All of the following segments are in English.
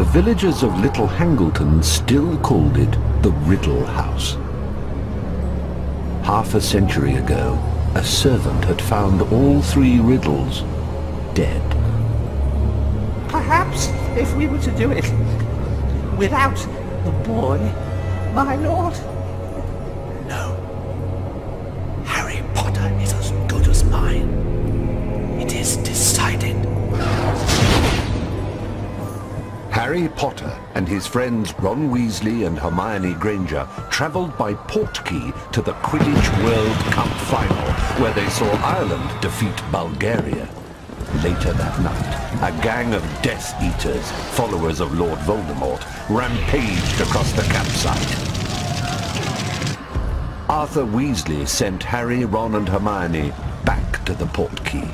The villagers of Little Hangleton still called it the Riddle House. Half a century ago, a servant had found all three riddles dead. Perhaps if we were to do it without the boy, my lord. Harry Potter and his friends Ron Weasley and Hermione Granger travelled by Portkey to the Quidditch World Cup final, where they saw Ireland defeat Bulgaria. Later that night, a gang of Death Eaters, followers of Lord Voldemort, rampaged across the campsite. Arthur Weasley sent Harry, Ron and Hermione back to the Portkey.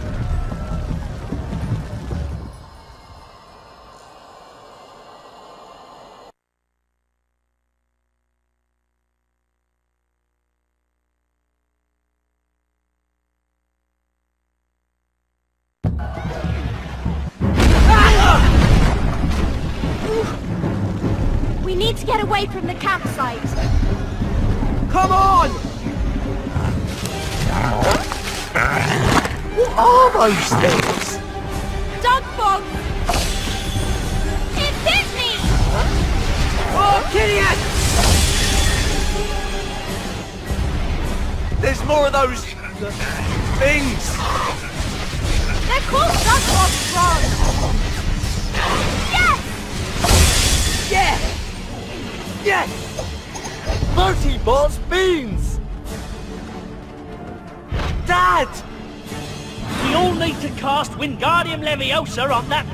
Leviosa on that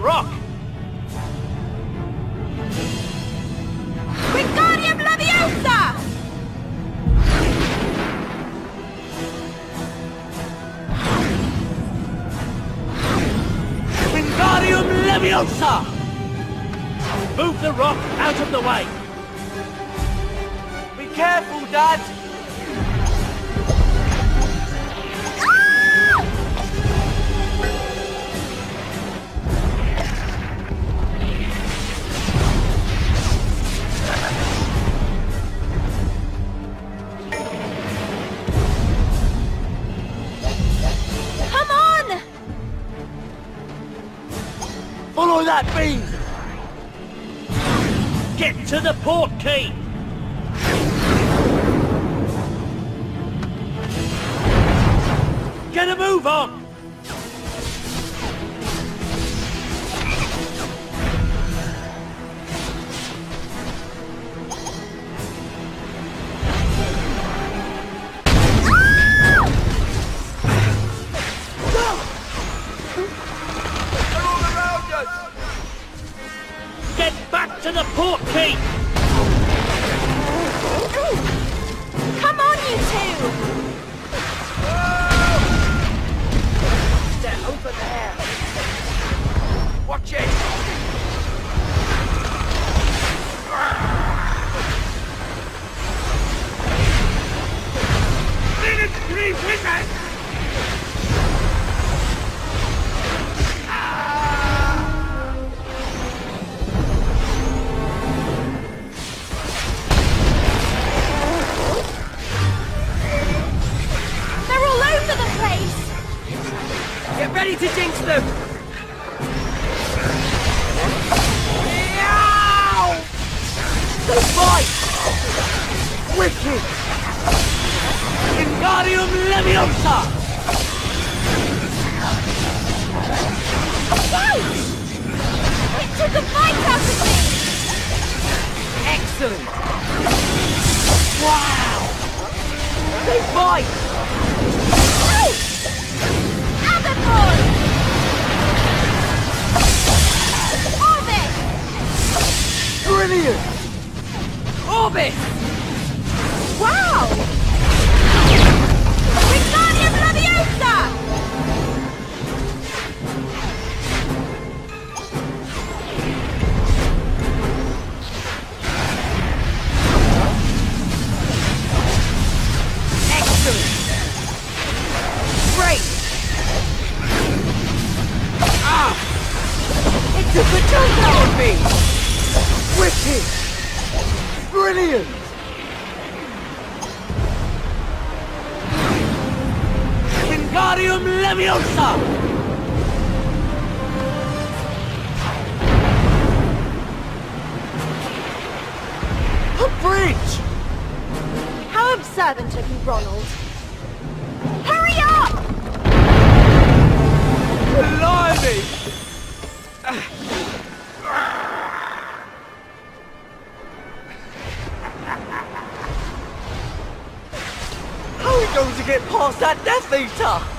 past that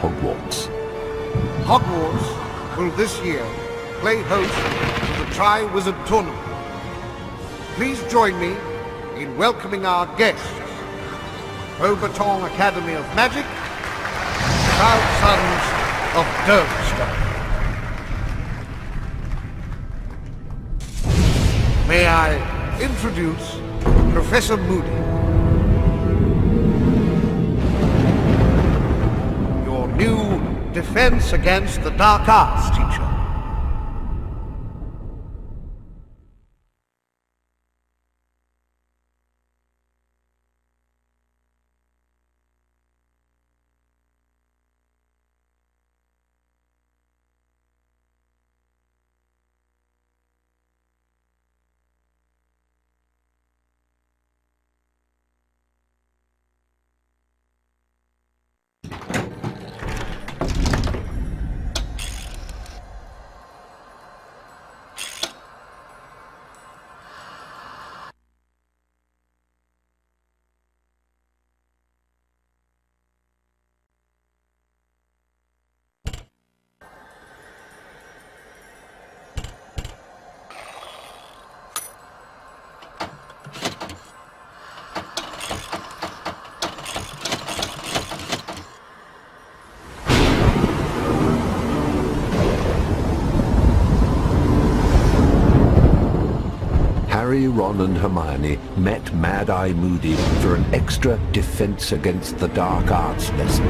Hogwarts. Hogwarts will this year play host to the Tri-Wizard Tournament. Please join me in welcoming our guests, Beauxbatons Academy of Magic, proud sons of Durmstrang. May I introduce Professor Moody. Defense against the dark arts teacher. Harry, Ron and Hermione met Mad-Eye Moody for an extra defense against the dark arts lesson.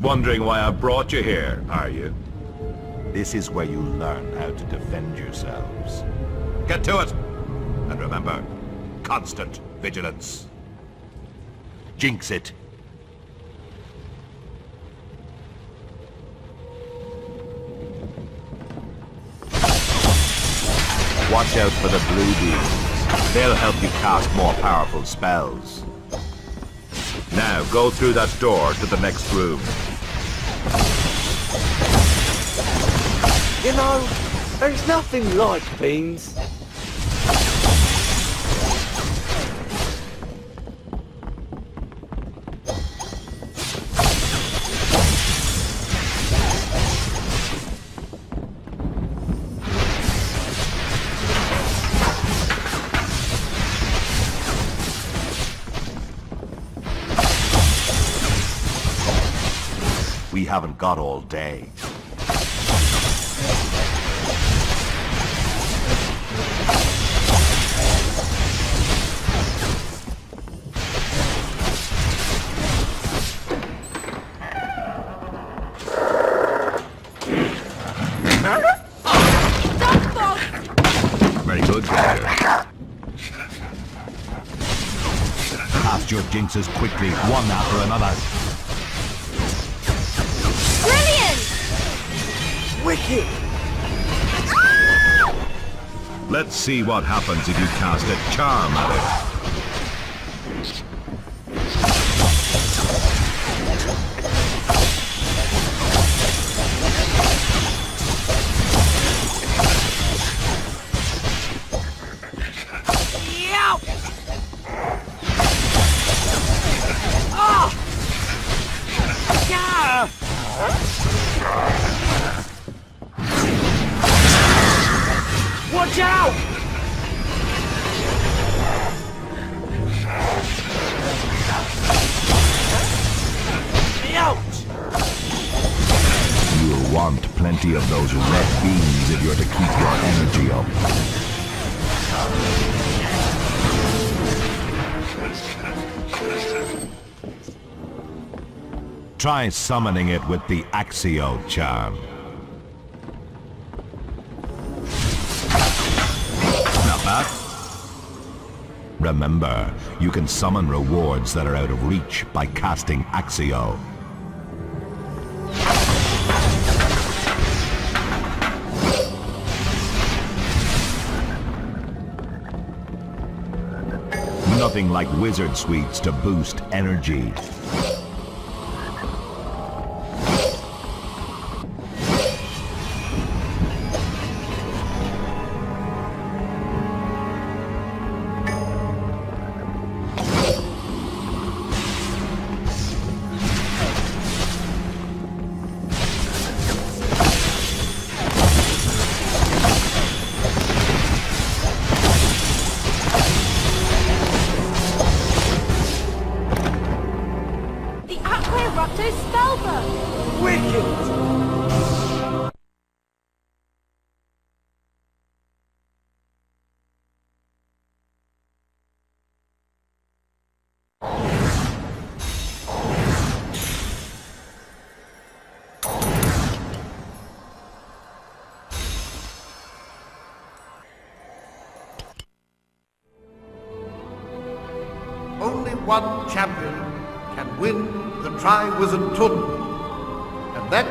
Wondering why I brought you here, are you? This is where you learn how to defend yourselves. Get to it! And remember, constant vigilance. Jinx it. Watch out for the blue beams. They'll help you cast more powerful spells. Now, go through that door to the next room. You know, there's nothing like beans. Haven't got all day. Very good, your jinxes quickly, Let's see what happens if you cast a charm at it. Try summoning it with the Accio charm. Not bad. Remember, you can summon rewards that are out of reach by casting Accio. Nothing like wizard sweets to boost energy.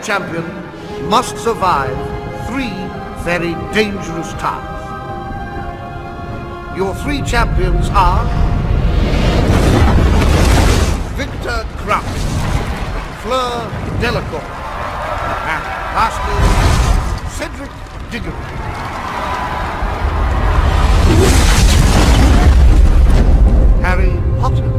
Champion must survive three very dangerous times. Your three champions are Viktor Krum, Fleur Delacour, and lastly, Cedric Diggory. Harry Potter.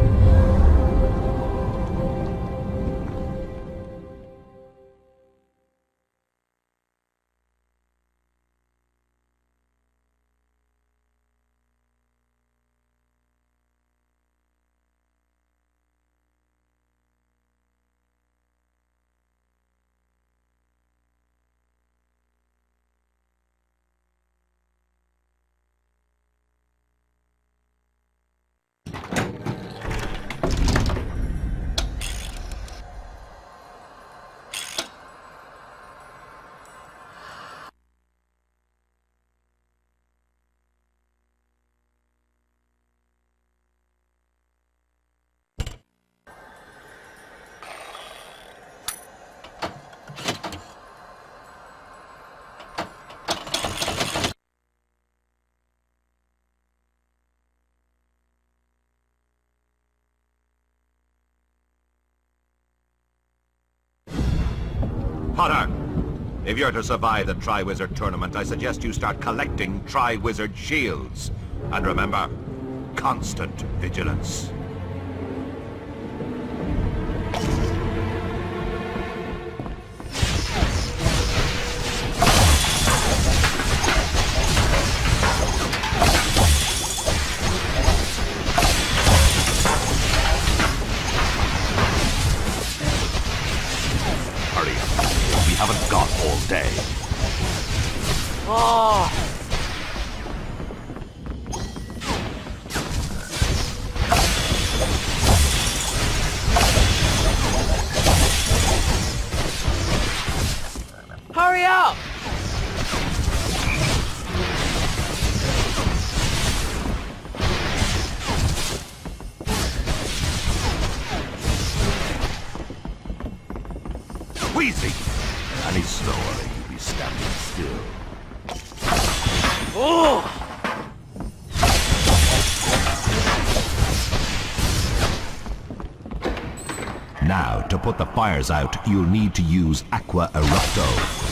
Potter, if you're to survive the Tri-Wizard tournament, I suggest you start collecting Tri-Wizard shields. And remember, constant vigilance. Fires out, you'll need to use Aqua Eructo.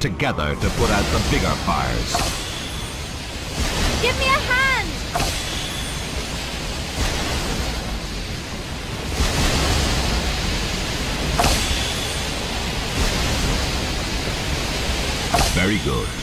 Together to put out the bigger fires. Give me a hand! Very good.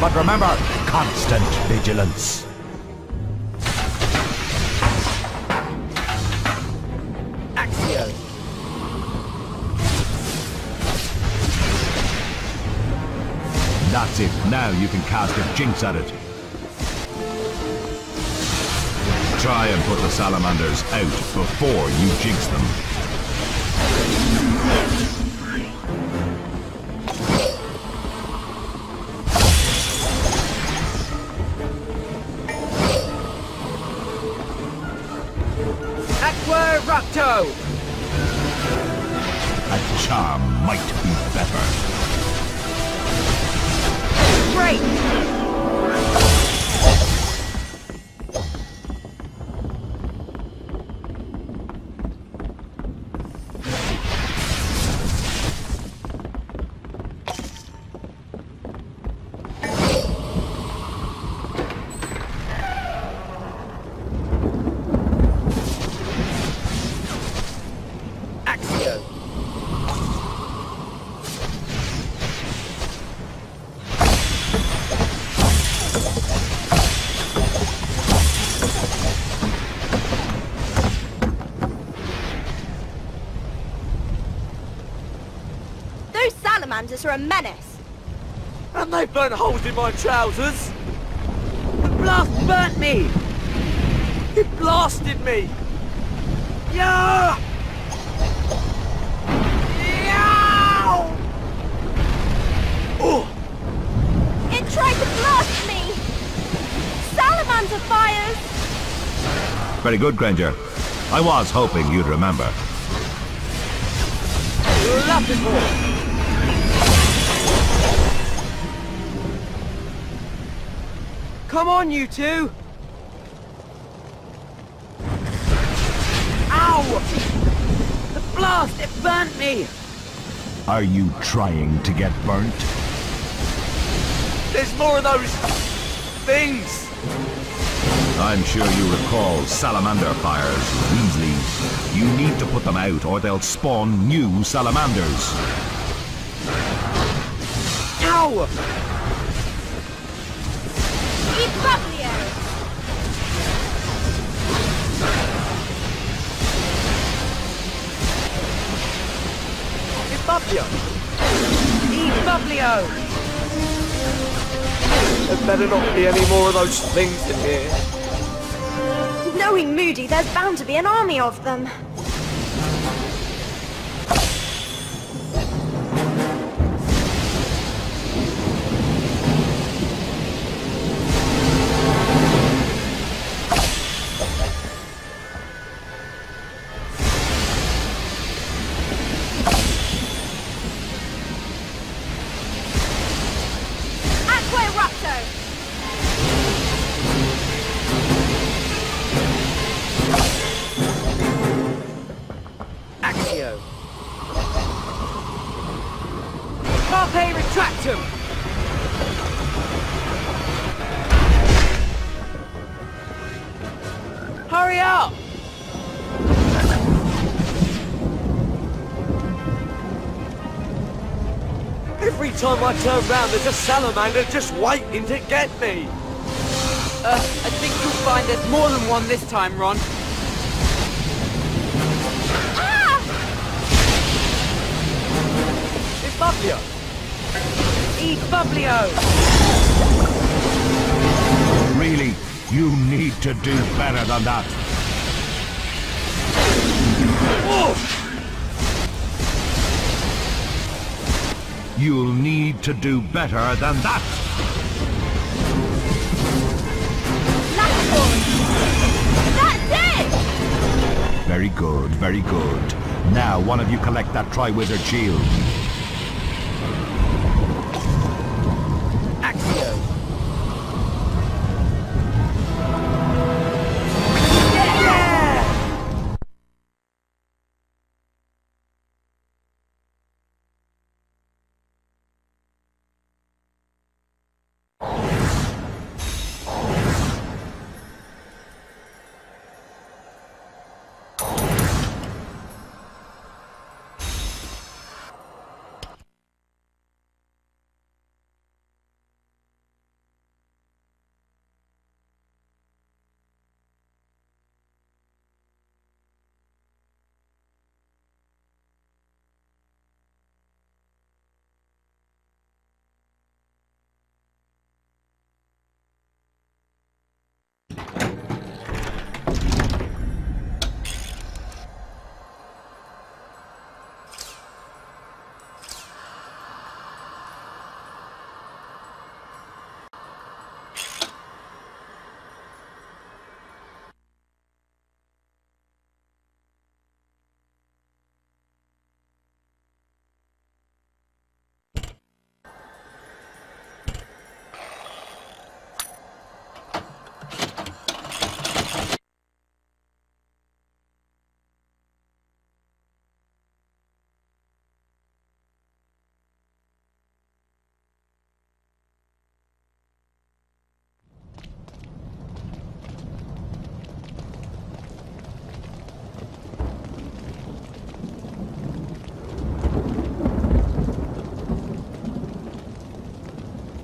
But remember, constant vigilance. Accio! That's it. Now you can cast a jinx at it. Try and put the salamanders out before you jinx them. Salamanders are a menace. And they burnt holes in my trousers! The blast burnt me! It blasted me! Yeah! Yeah! Oh! It tried to blast me! Salamander fires! Very good, Granger. I was hoping you'd remember. Lapifors! Come on, you two! Ow! The blast, it burnt me! Are you trying to get burnt? There's more of those... things! I'm sure you recall salamander fires, Weasley. You need to put them out or they'll spawn new salamanders. Ow! Bublio! Eat Bublio! There better not be any more of those things in here. Knowing Moody, there's bound to be an army of them. Time I turn round, there's a salamander just waiting to get me. Uh, I think you'll find there's more than one this time, Ron. Ah! It's Bublio. Eat Bublio! Really, you need to do better than that. You'll need to do better than that. That's it! Very good, very good. Now, one of you collect that Tri-Wizard shield.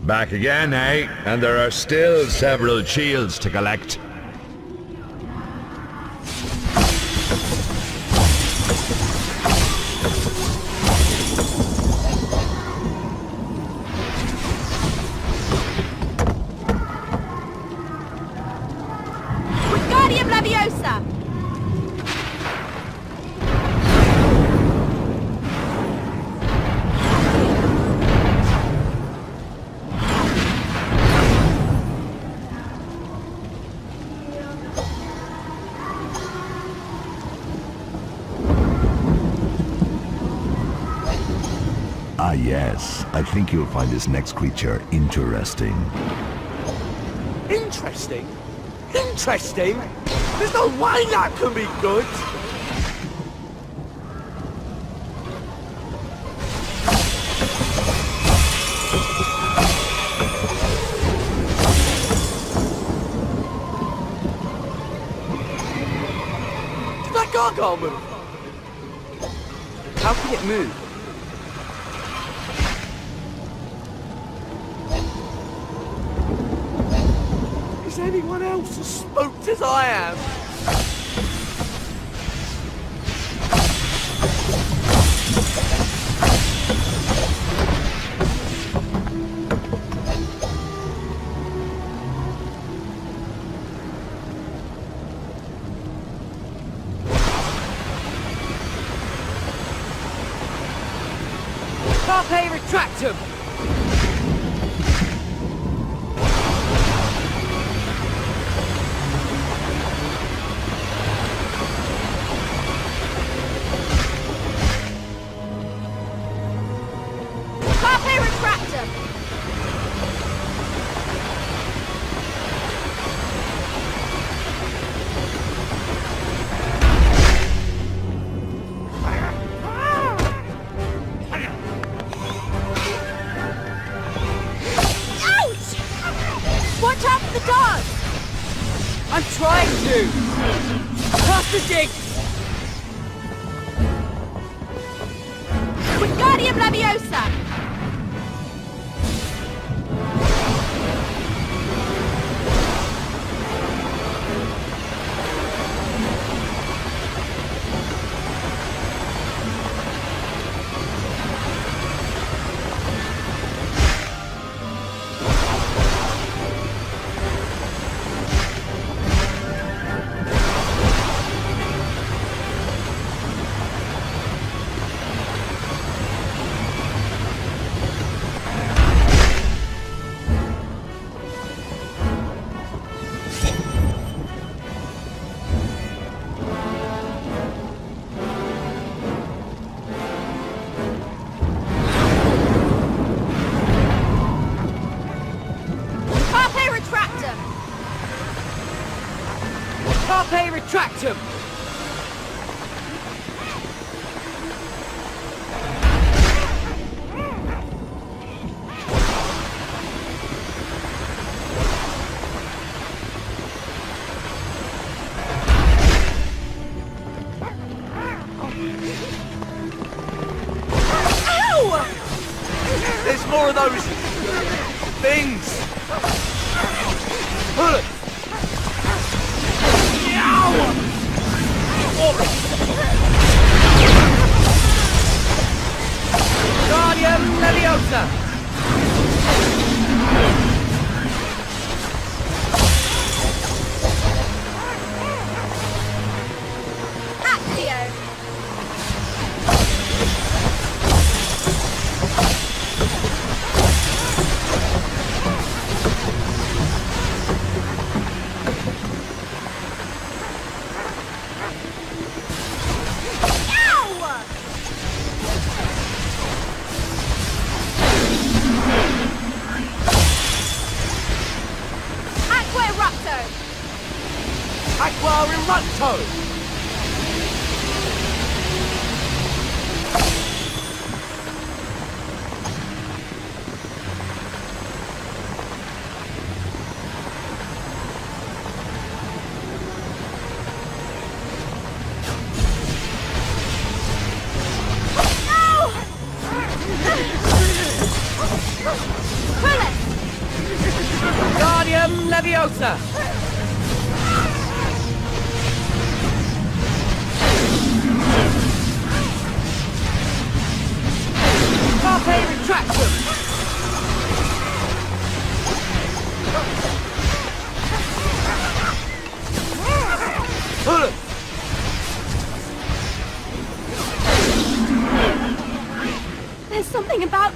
Back again, eh? And there are still several shields to collect. Think you'll find this next creature interesting. Interesting? Interesting? There's no way that can be good! Carpe Retractum! Ow!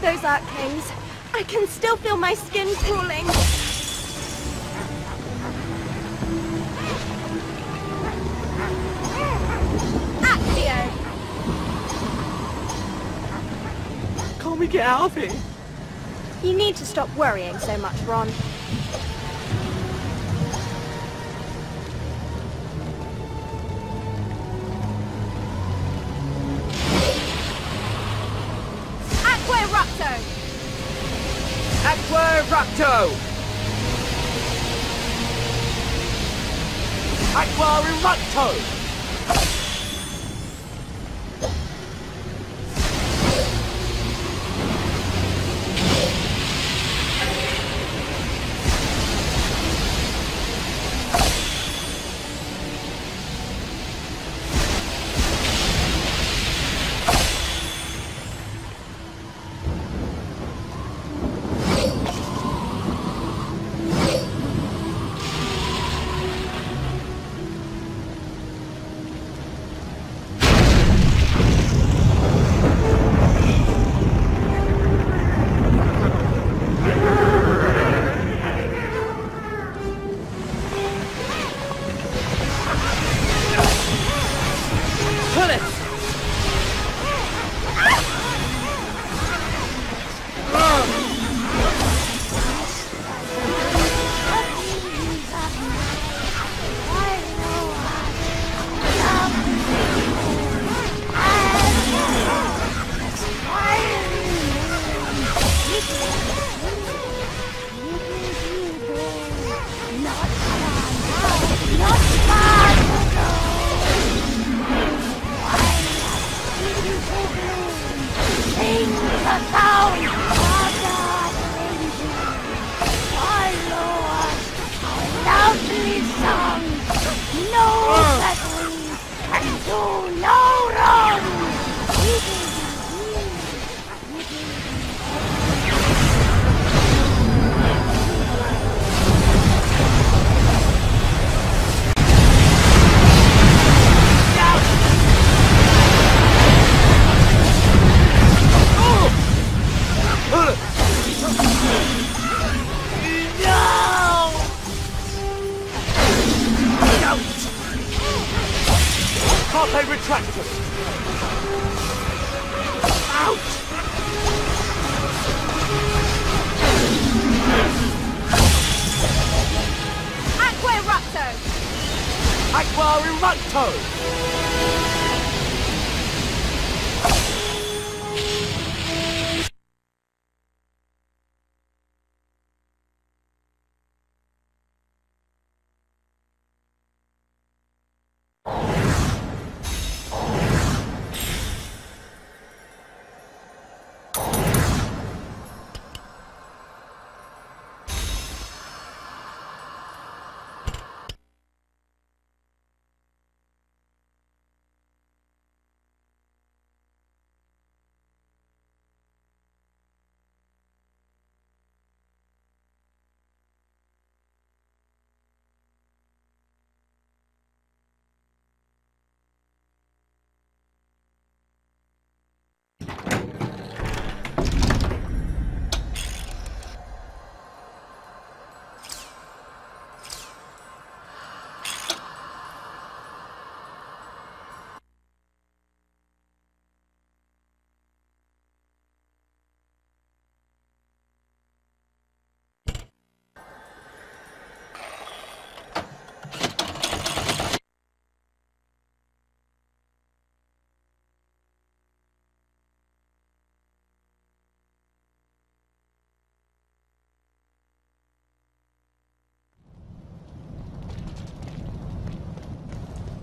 Those arcanes. I can still feel my skin crawling. Accio! Can't we get out of here? You need to stop worrying so much, Ron. Eructo.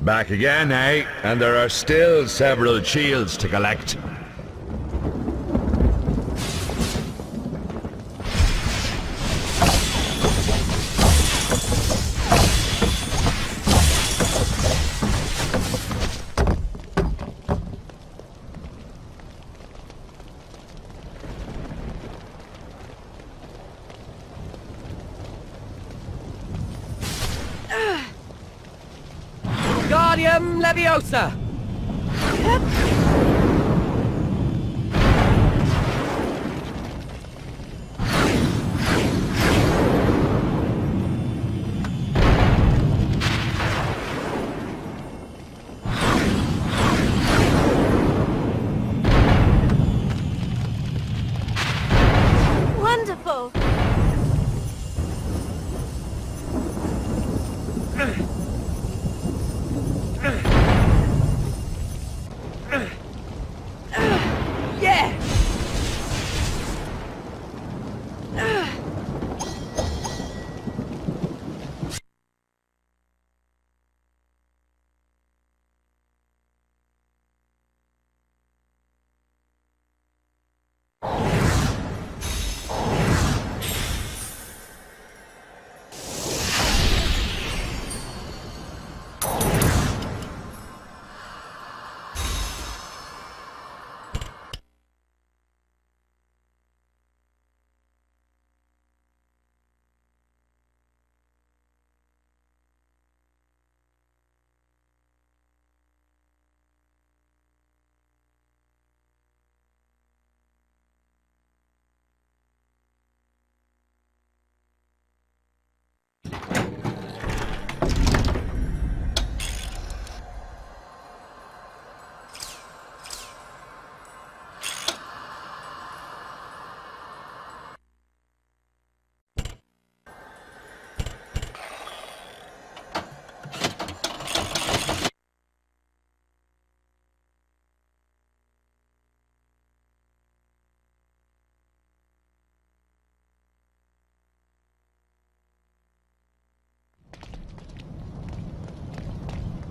Back again, eh? And there are still several shields to collect. Guardium Leviosa!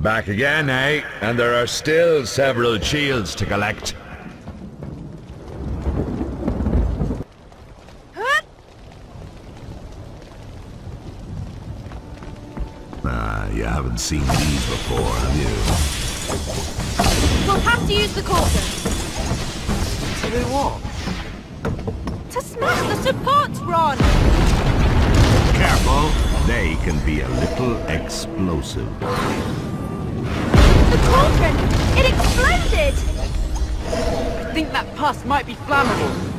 Back again, eh? And there are still several shields to collect. Ah, you haven't seen these before, have you? We'll have to use the cauldron To do what? to smash the supports, Ron! Careful, they can be a little explosive. The cauldron! It exploded! I think that pus might be flammable.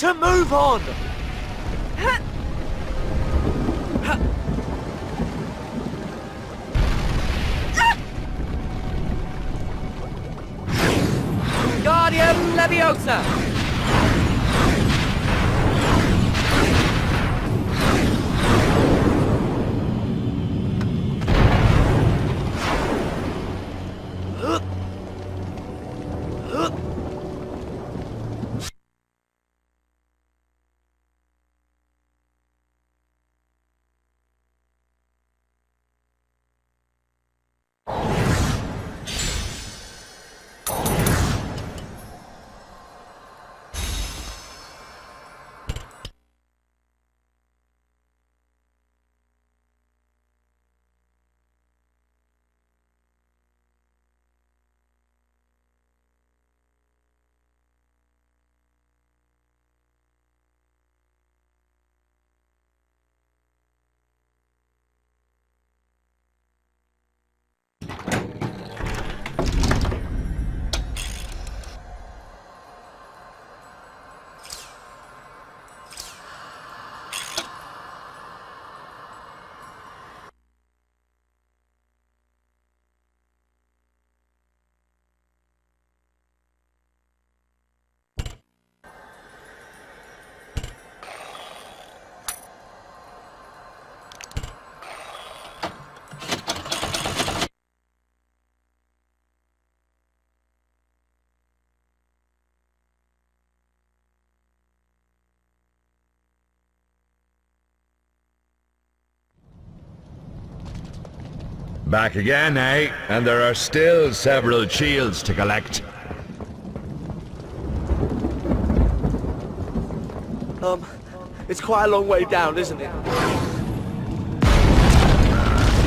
A move on! Guardium Leviosa! Back again, eh? And there are still several shields to collect. Um, it's quite a long way down, isn't it? You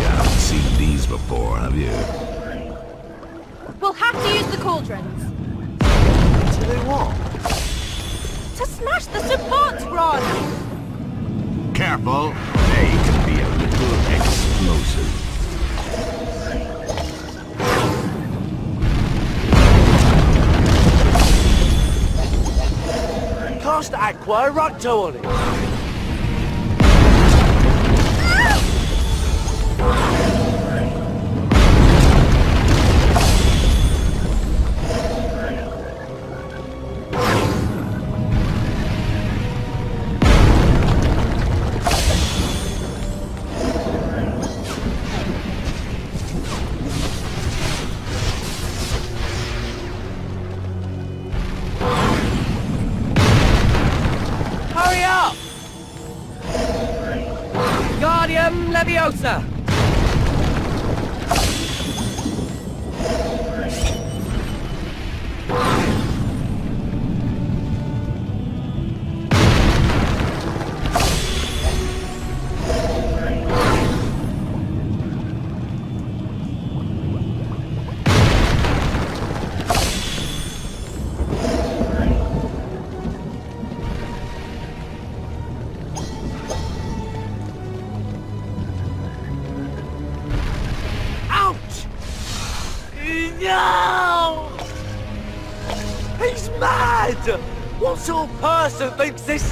haven't seen these before, have you? We'll have to use the cauldrons. To do what? To smash the support rod! Careful, they can be a little explosive. Cast Aqua Eructo on it.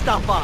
Thinks this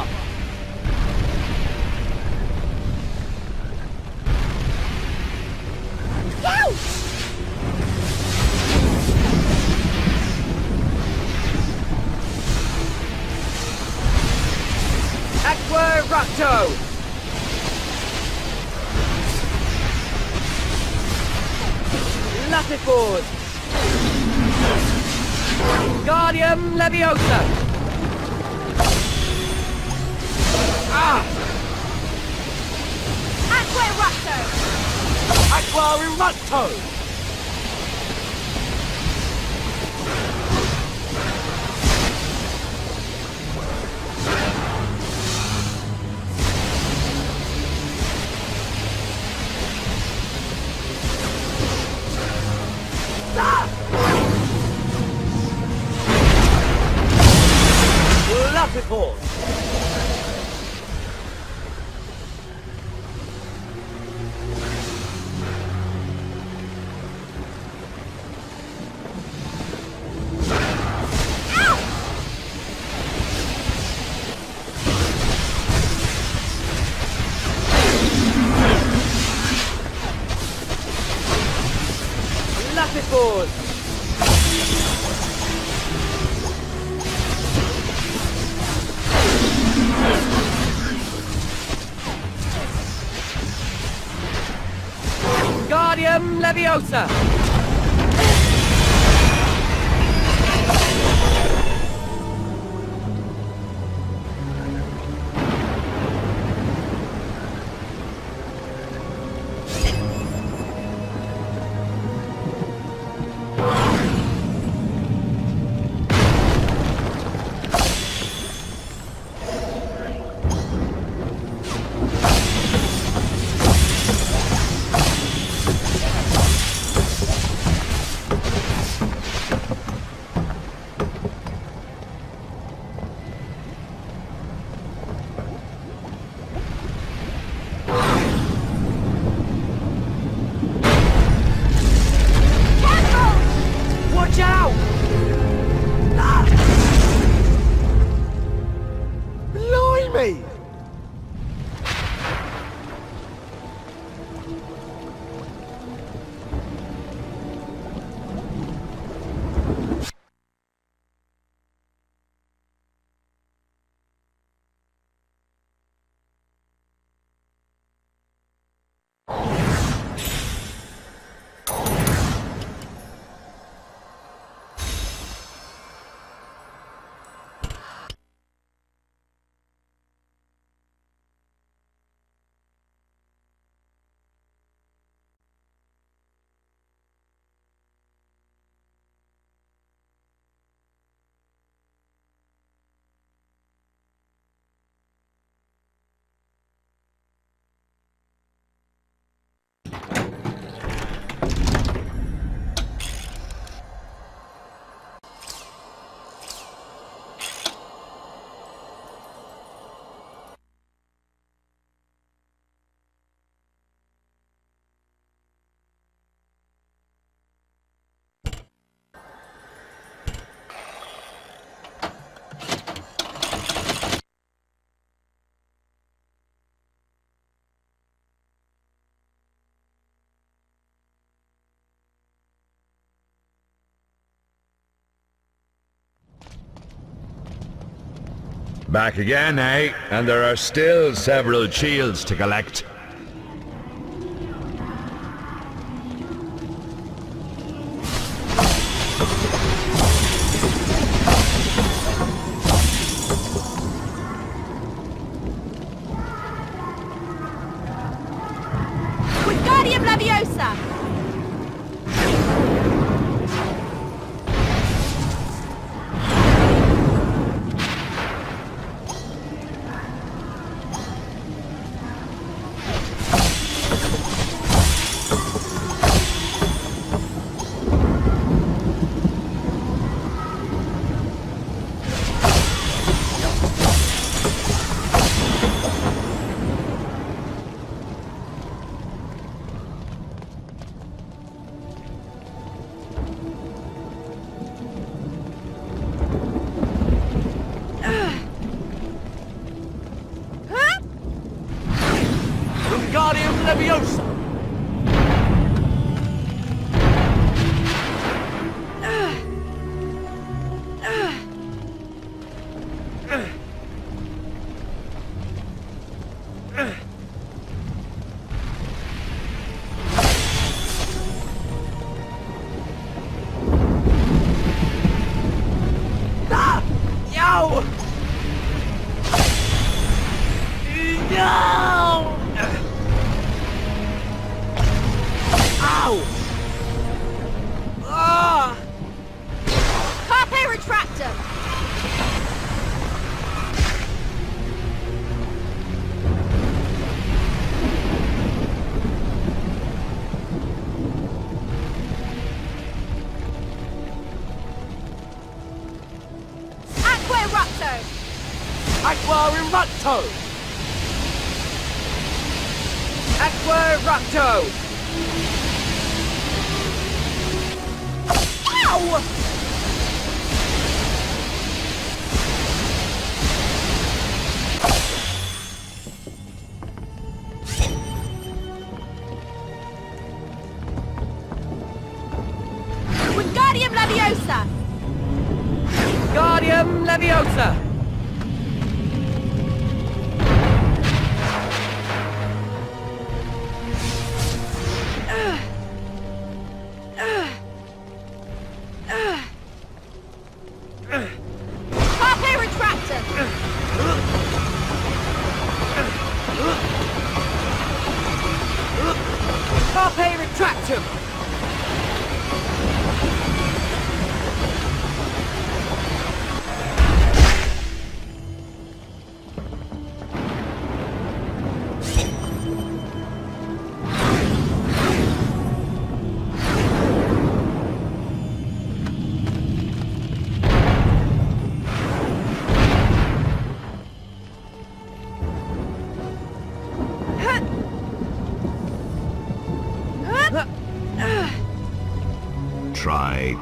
Leviosa! Back again, eh? And there are still several shields to collect.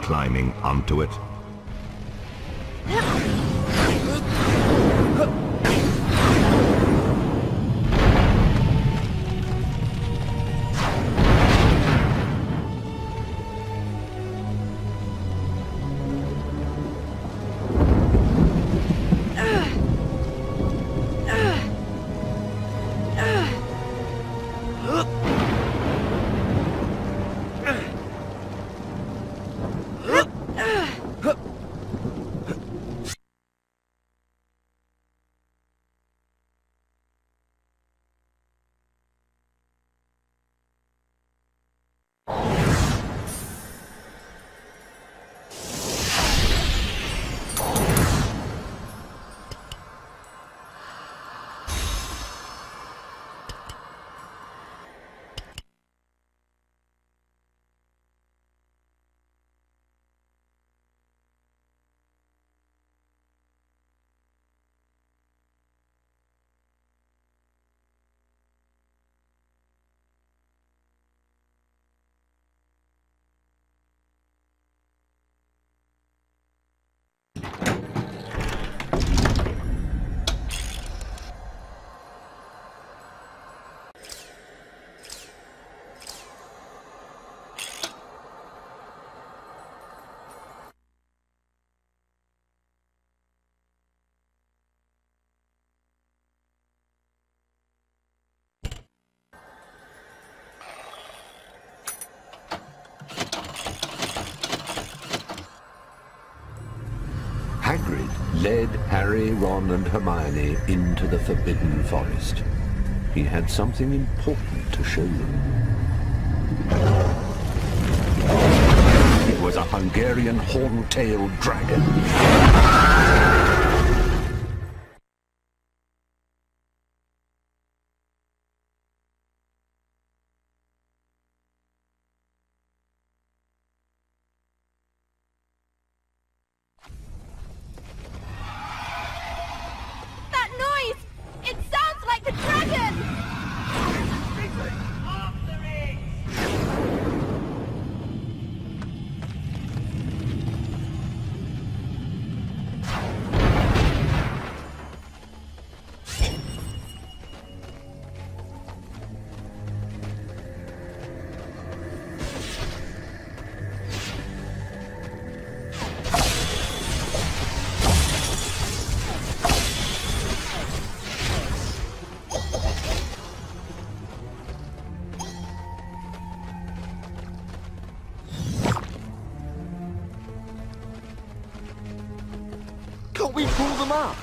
Climbing onto it. led Harry, Ron and Hermione into the Forbidden Forest. He had something important to show them. It was a Hungarian horn-tailed dragon. can't we pull them up?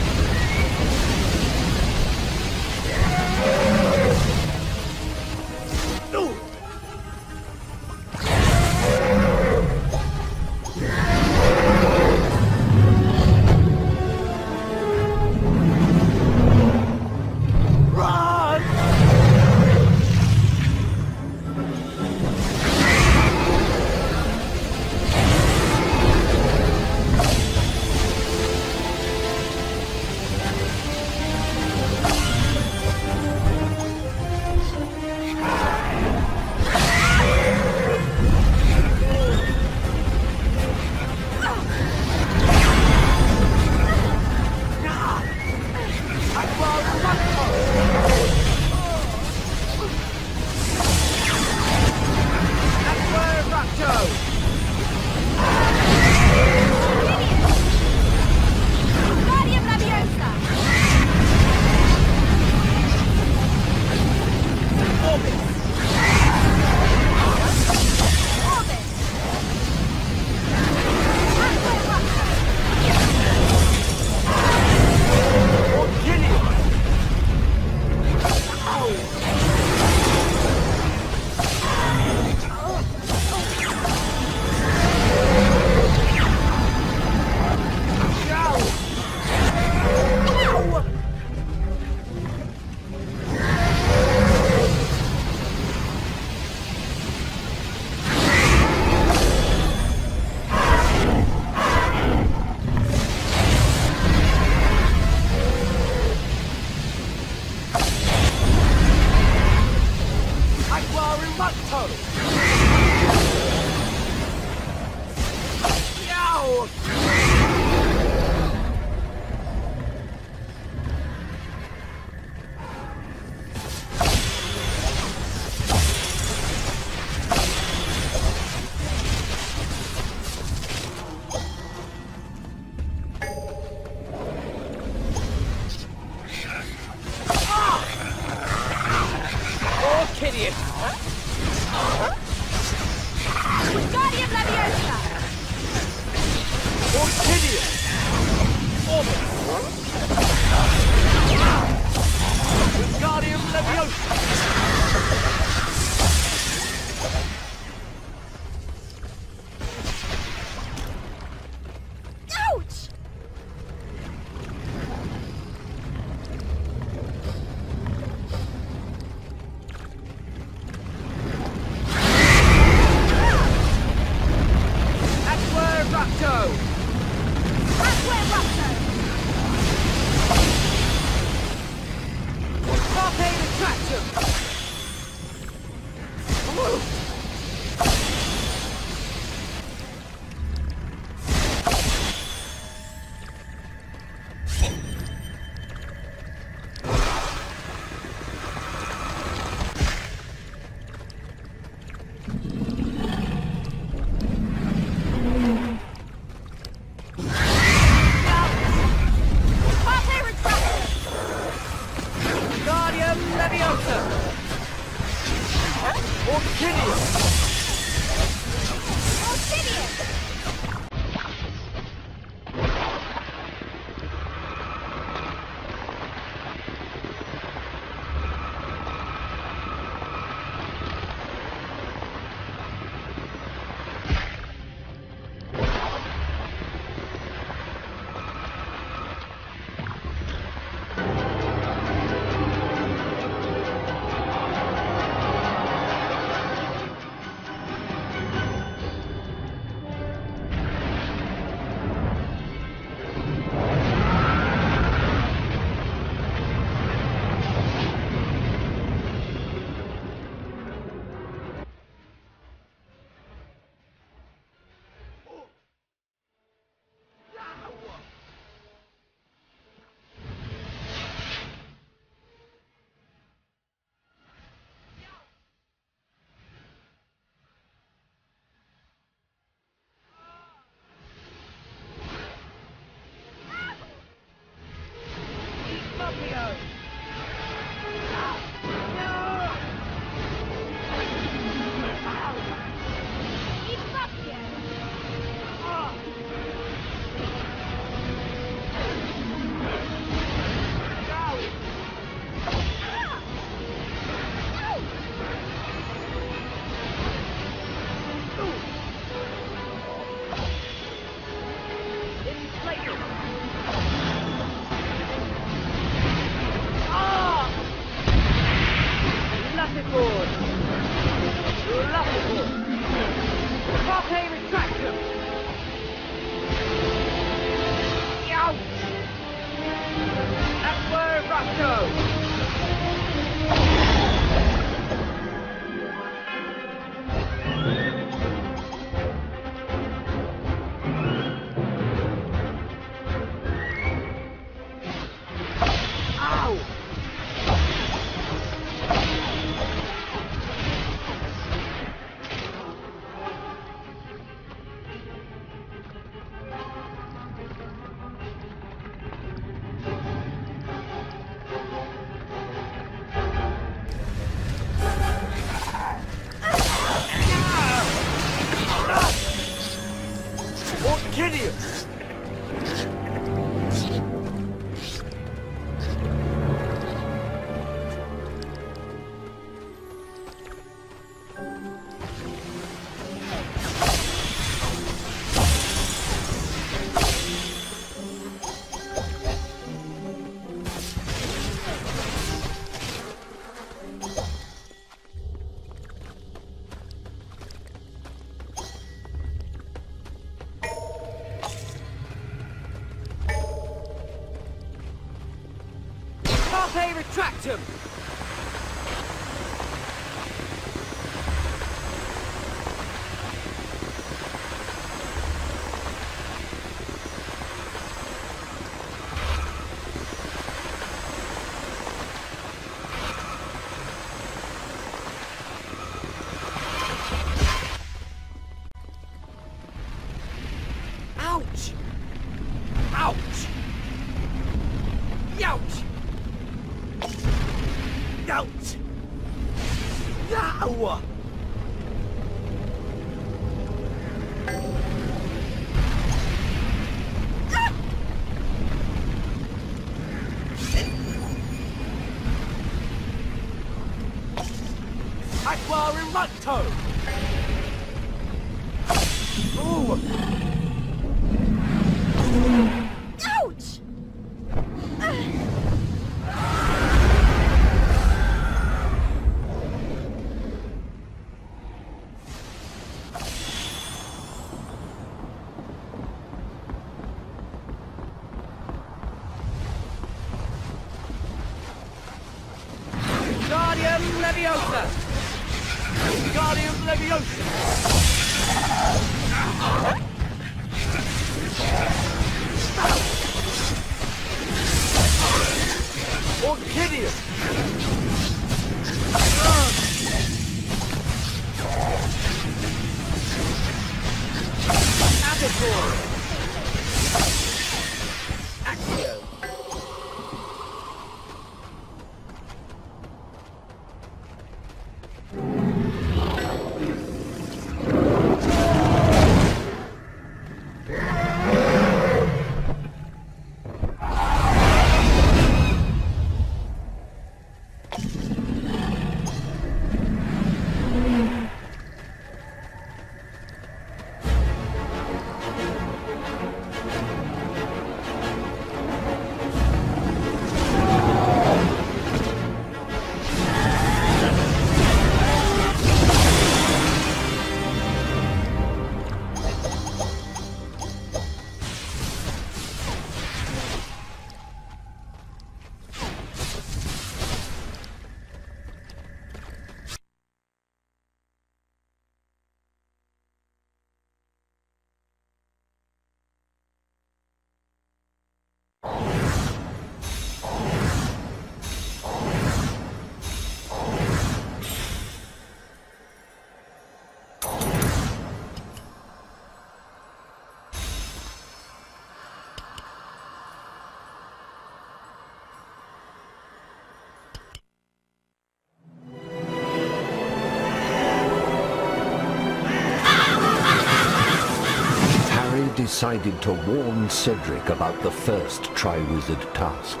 Decided to warn Cedric about the first Triwizard task.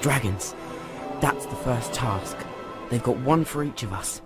Dragons. That's the first task. They've got one for each of us.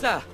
Guardium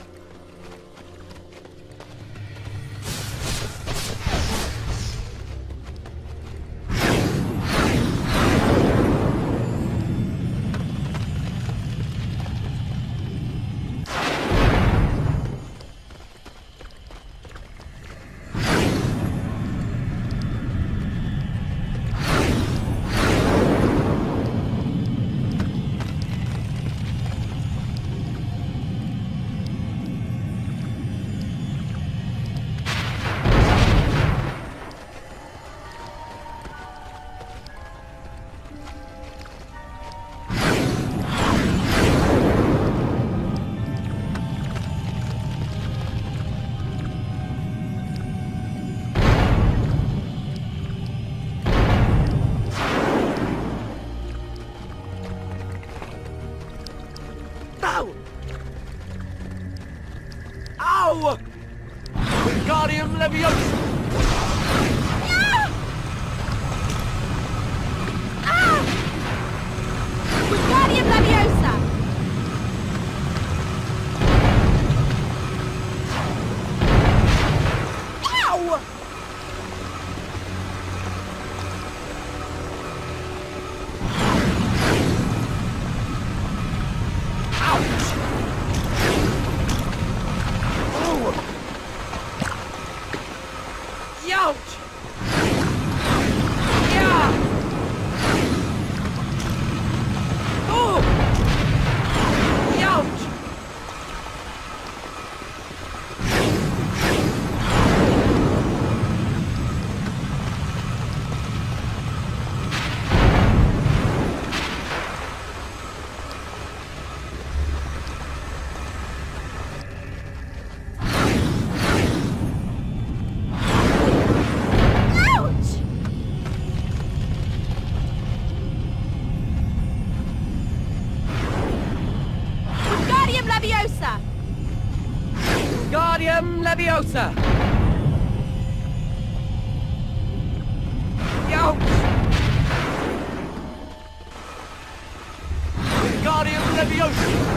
Wingardium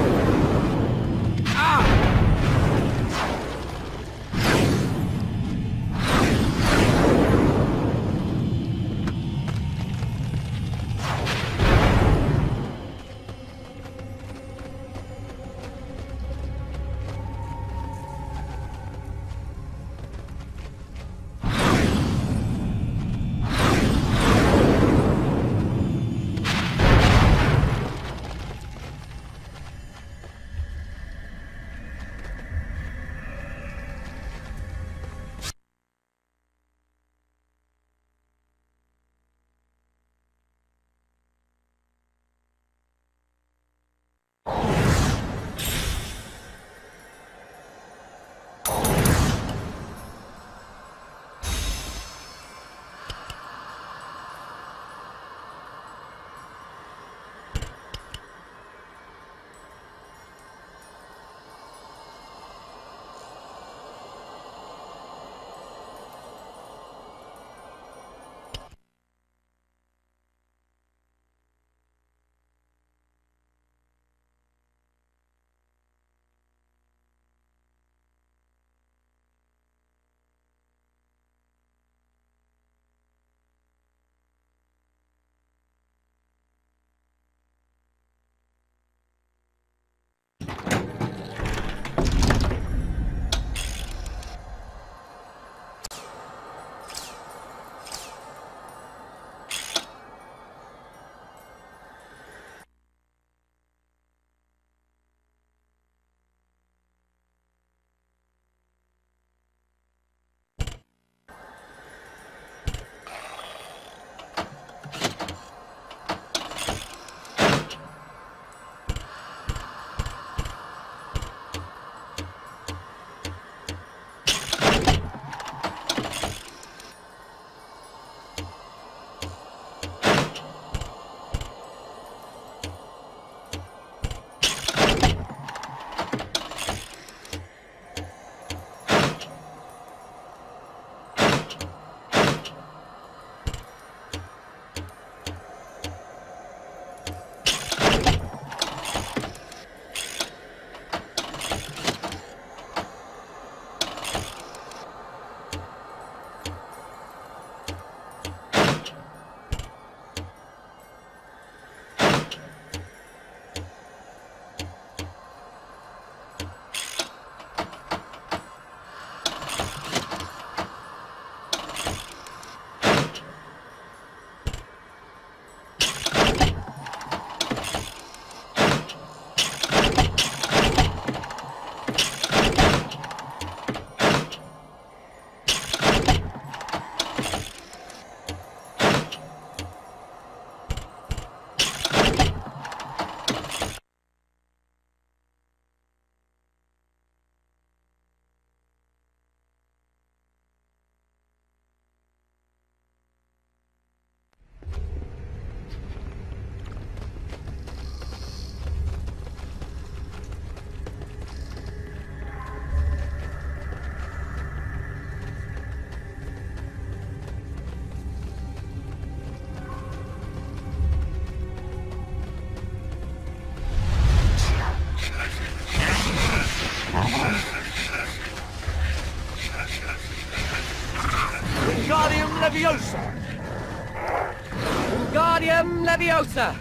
Leviosa!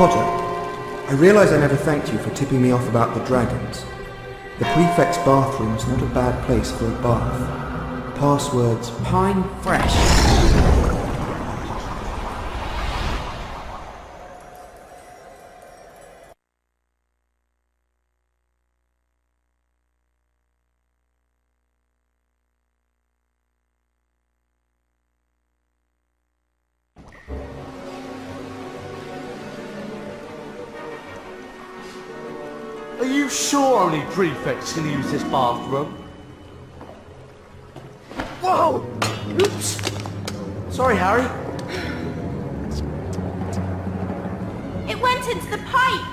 Potter, I realize I never thanked you for tipping me off about the dragons. The prefect's bathroom's not a bad place for a bath. Passwords Pine Fresh. Prefects can use this bathroom? Whoa! Oops! Sorry, Harry. It went into the pipe!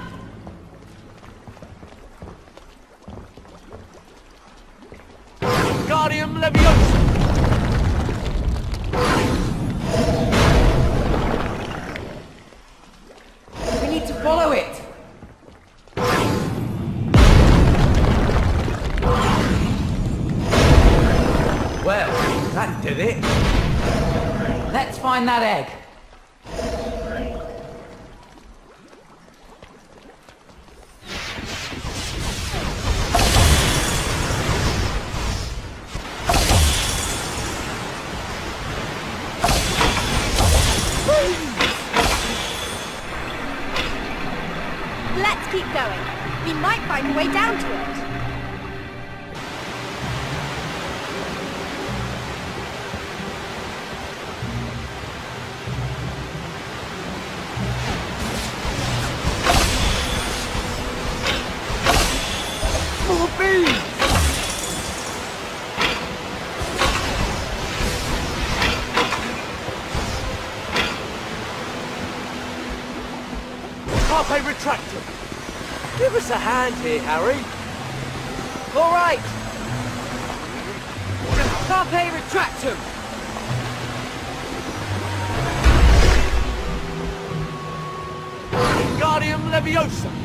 Wingardium Leviosa! Well, that did it. Let's find that egg. Let's keep going. We might find a way down to it. Here, Harry. All right. Carpe retractum. Wingardium Leviosa!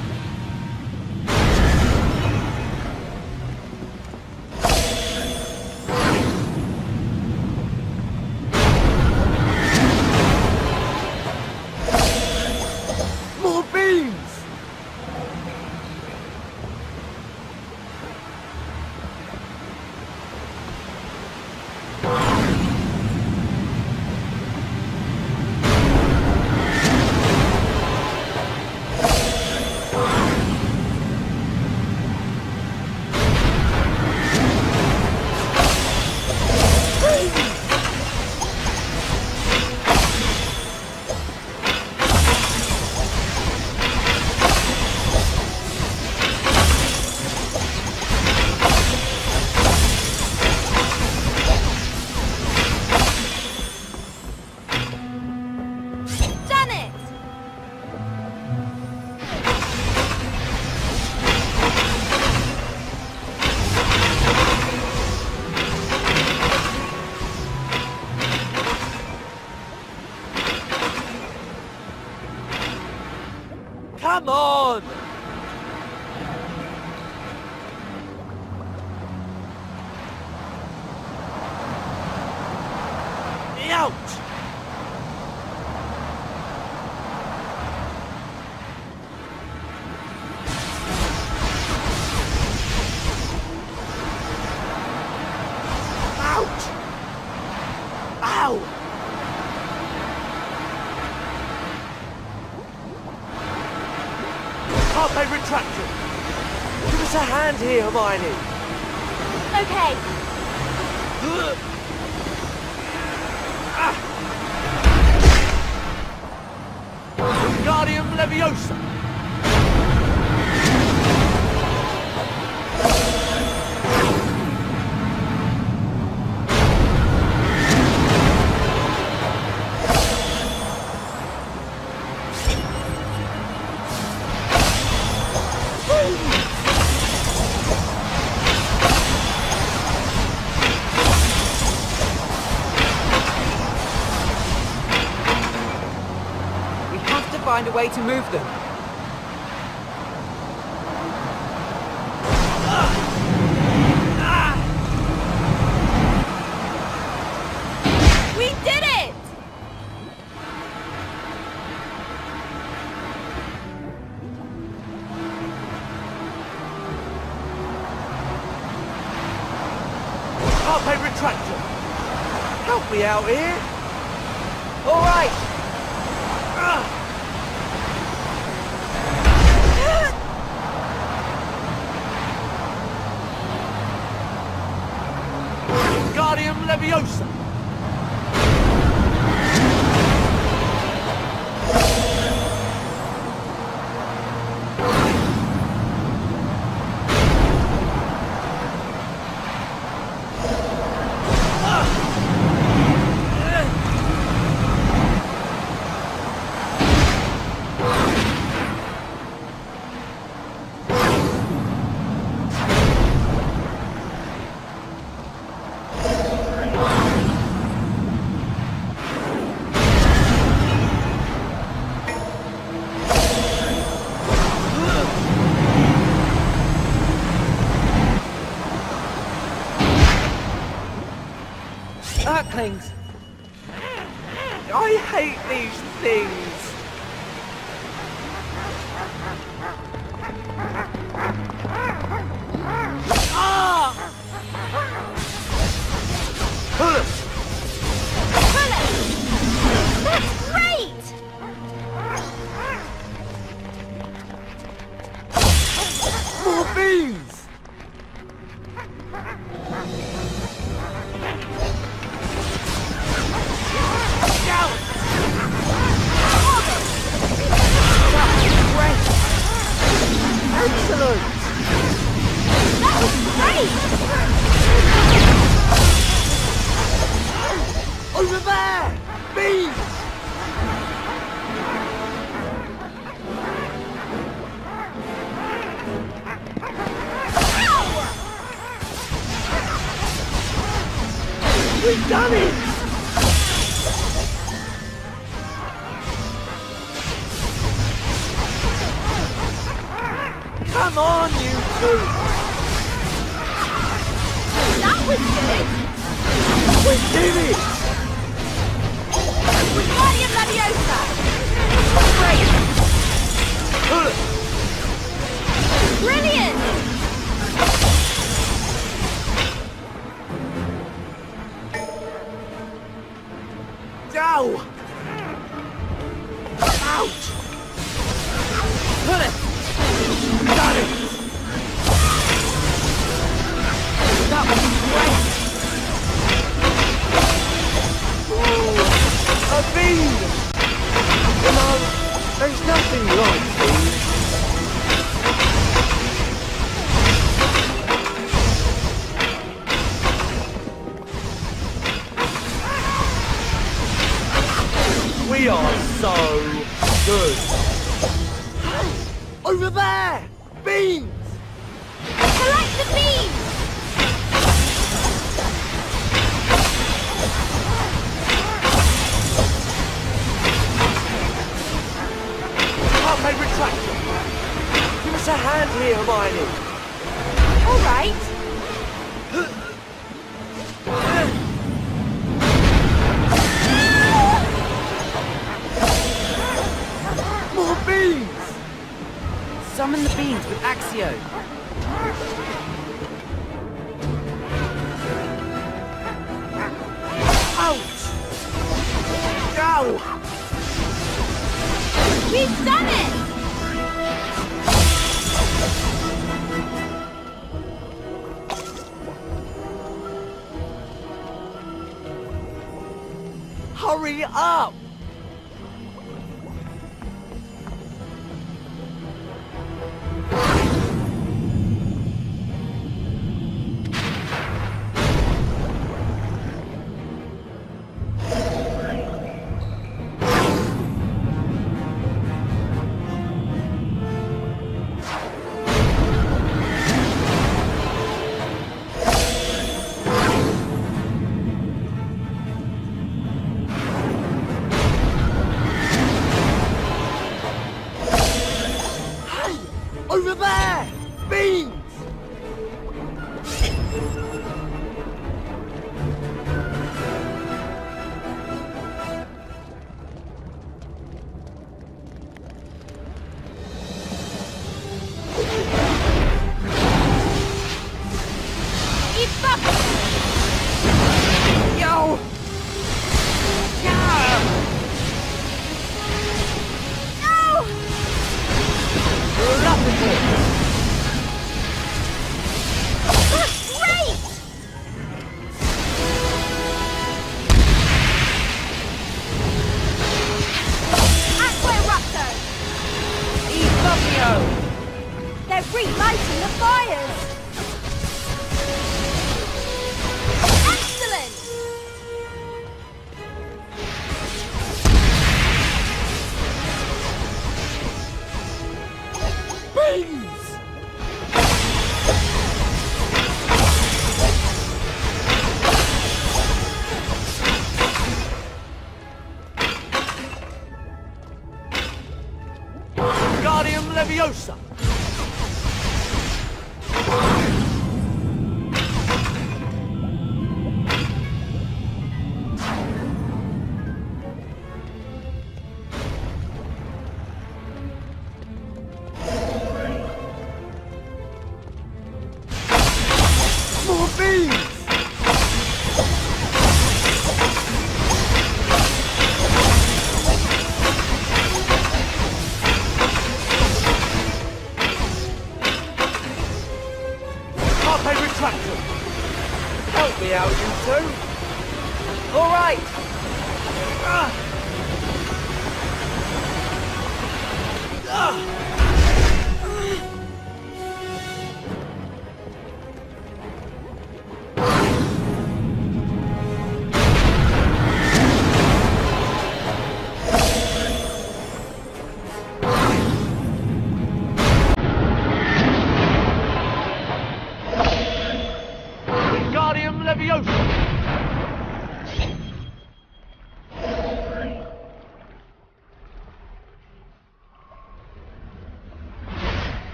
Hermione! Way to move them.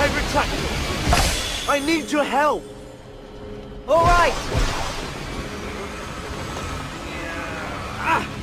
I retract. I need your help. All right. Ah.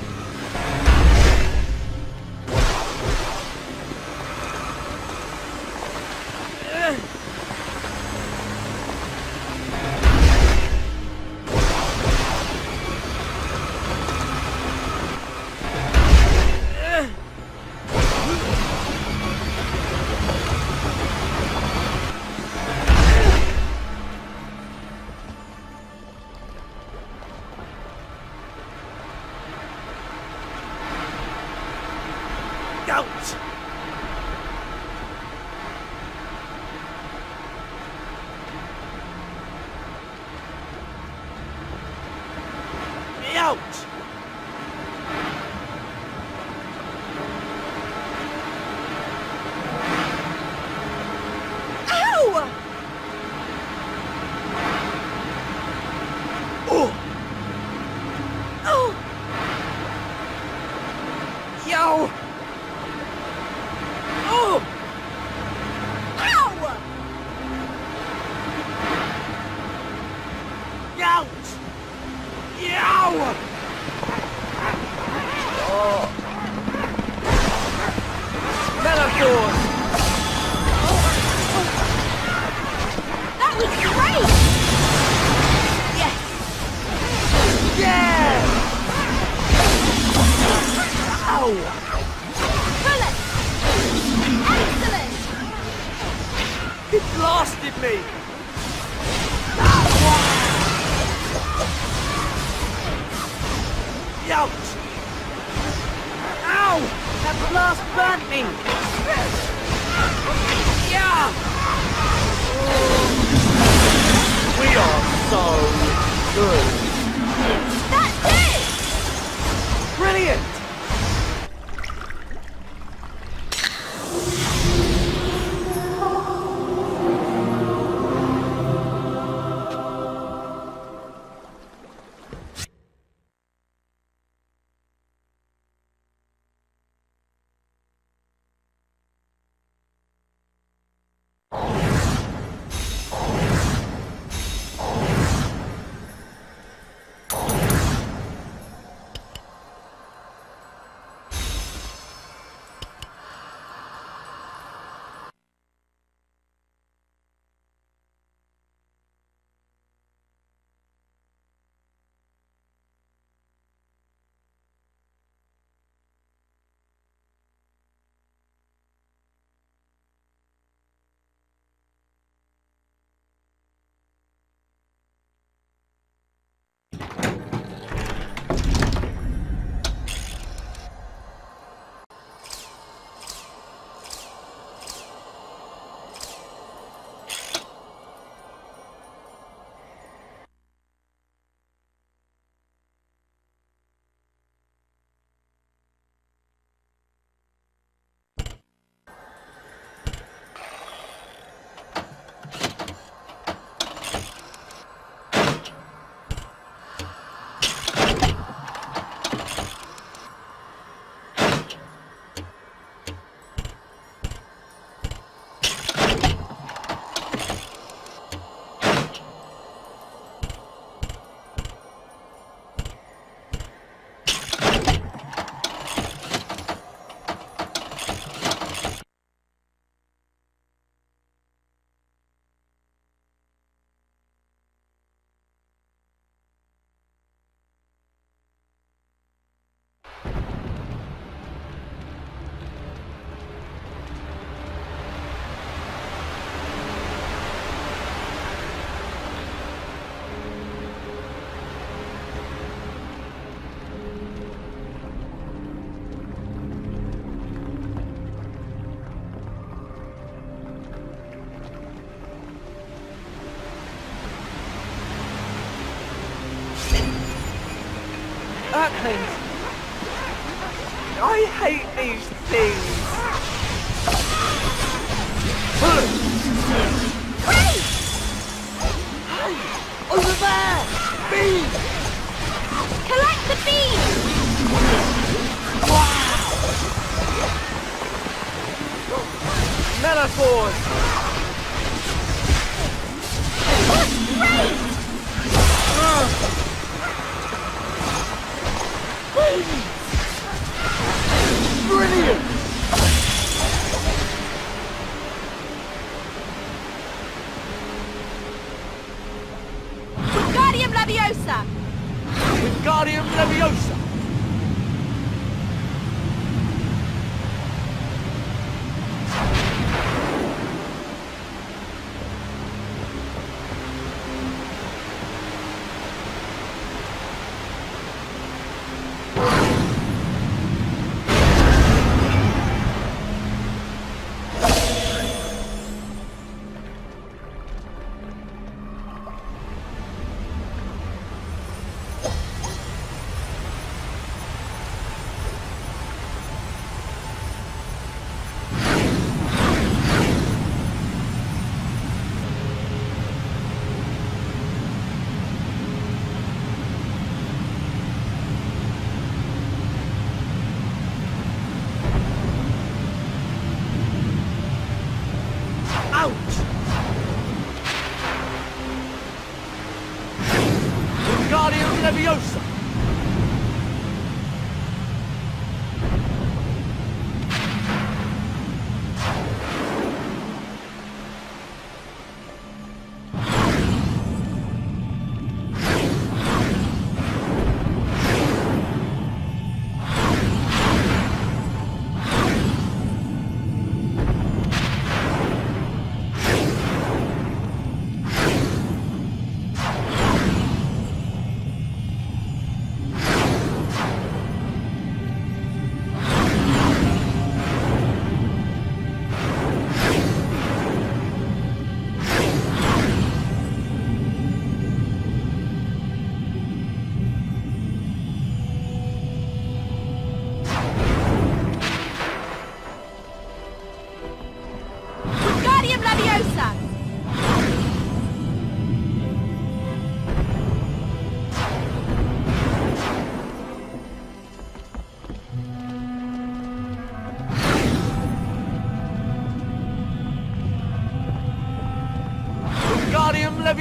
Earthlings!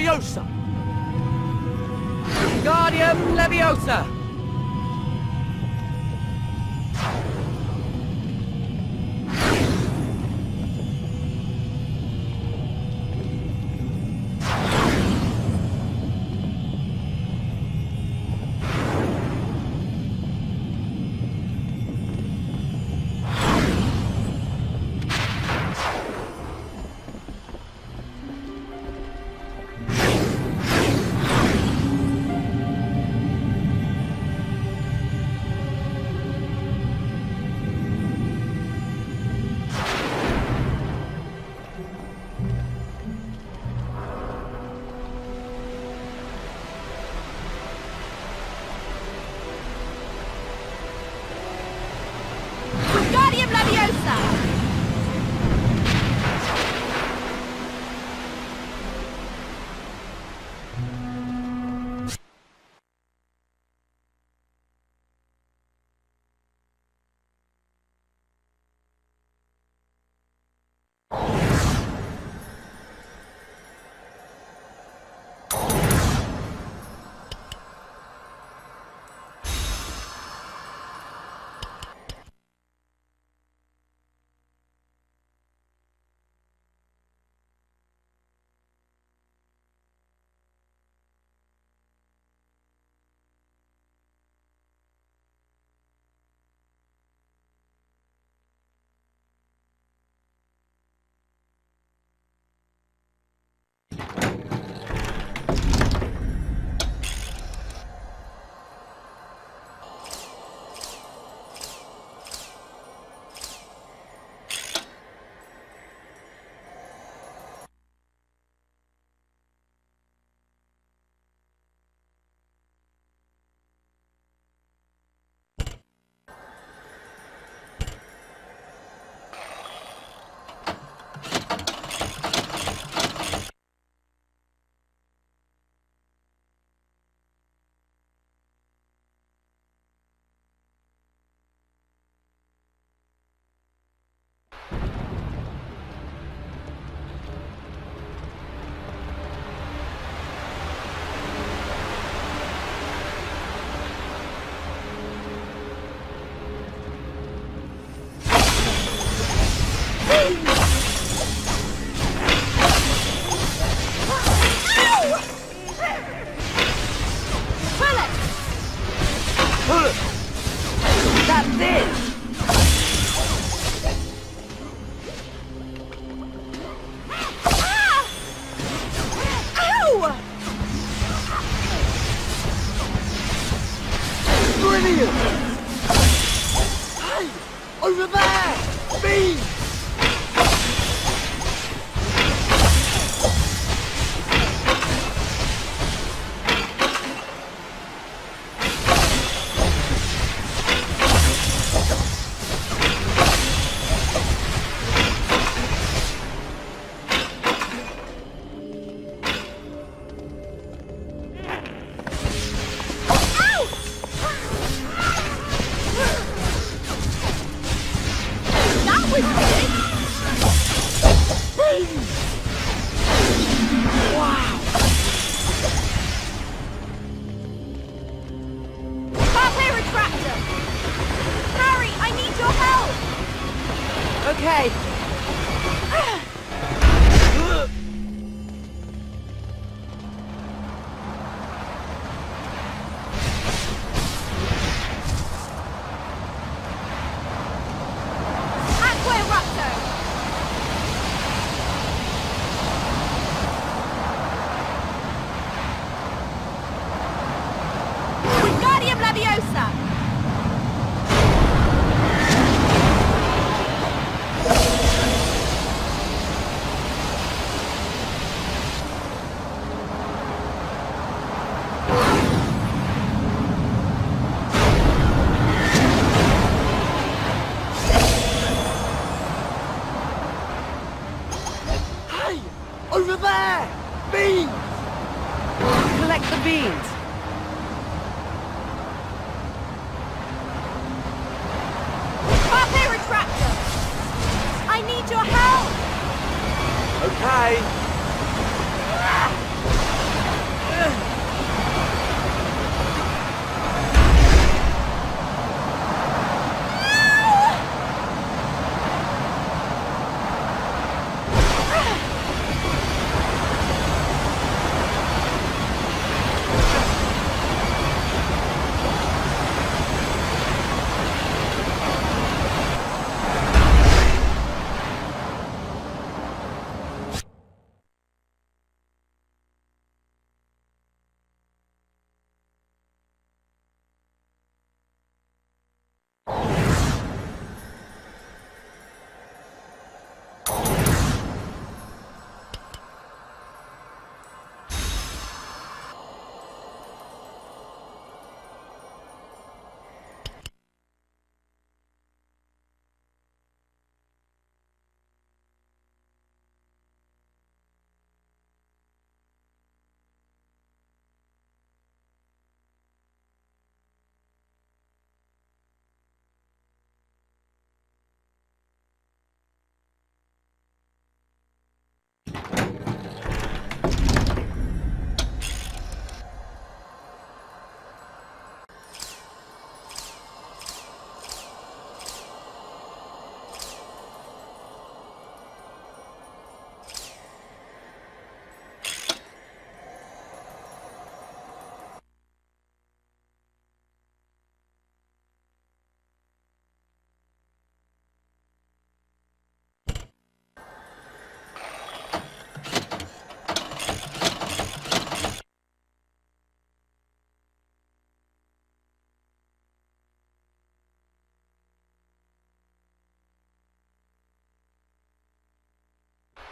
Leviosa! Wingardium Leviosa!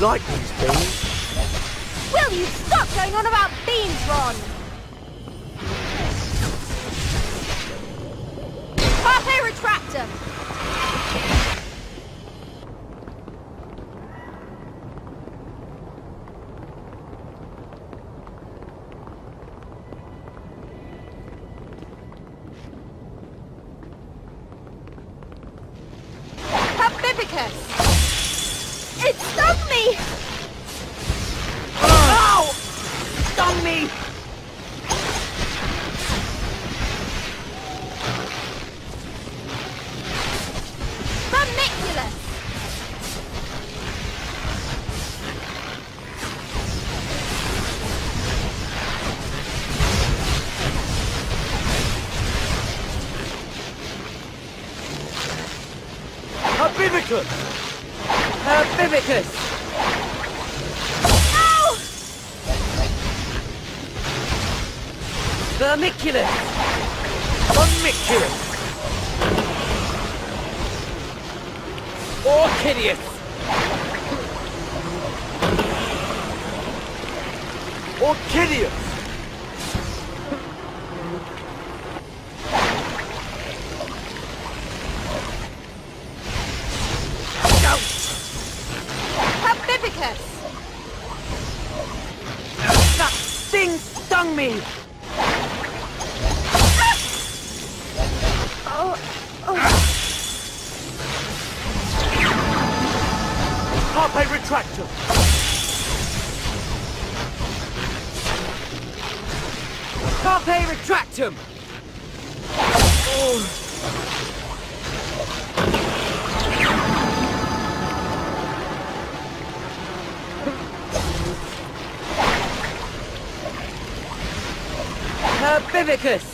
like these beans. Will you stop going on about beans, Ron? Abacus!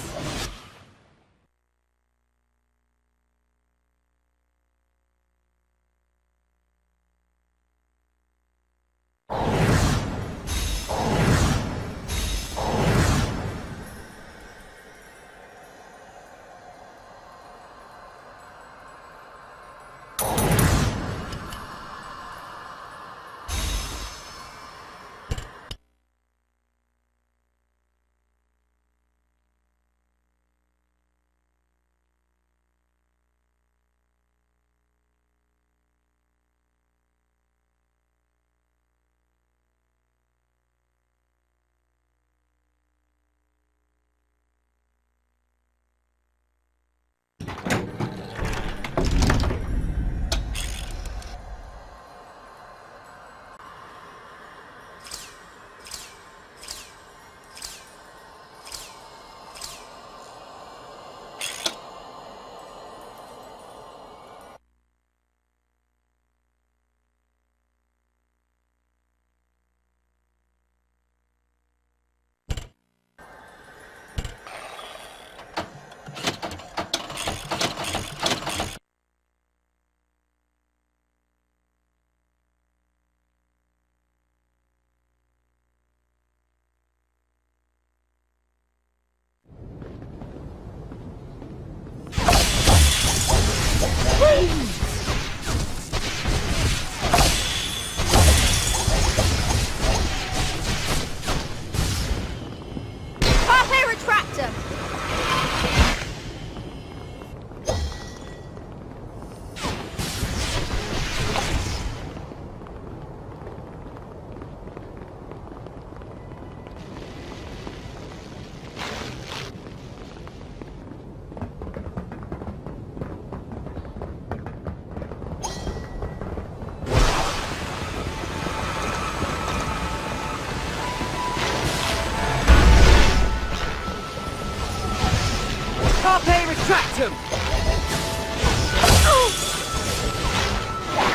Retractum!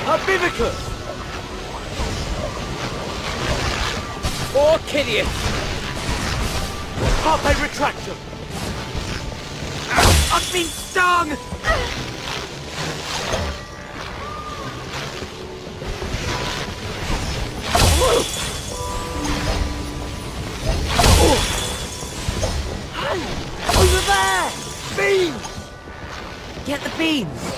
Herbivicus! Orchideus! Carpe retractum! I've been stung! Beans!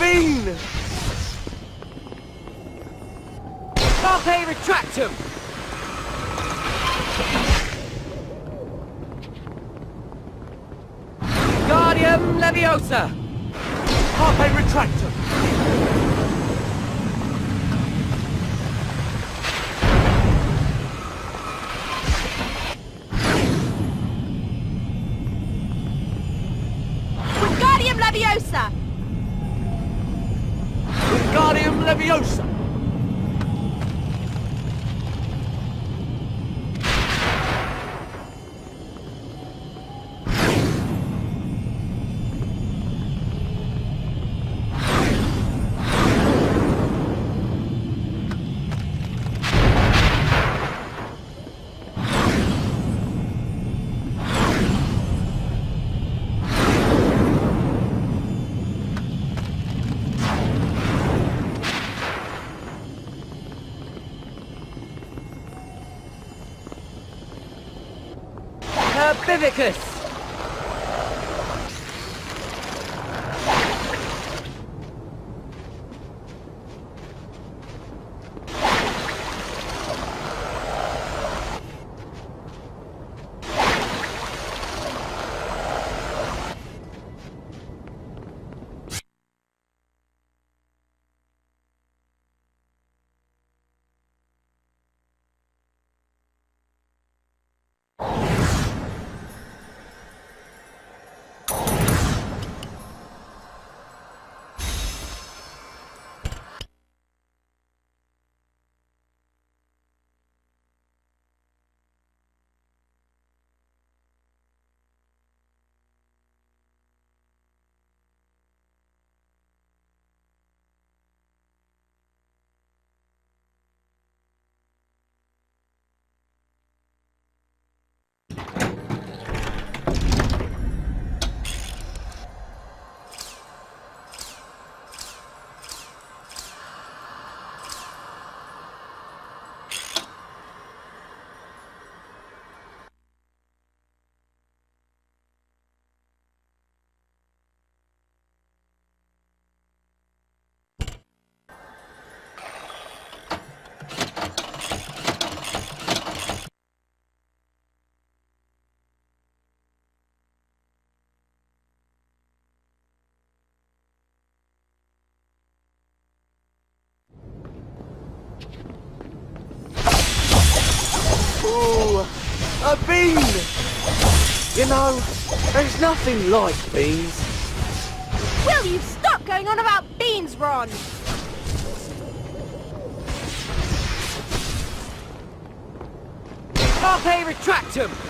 A bean! Carpe retractum! Wingardium Leviosa! Carpe retractum! Vivicus! A bean! You know, there's nothing like beans. Will you stop going on about beans, Ron? Carpe retractum! More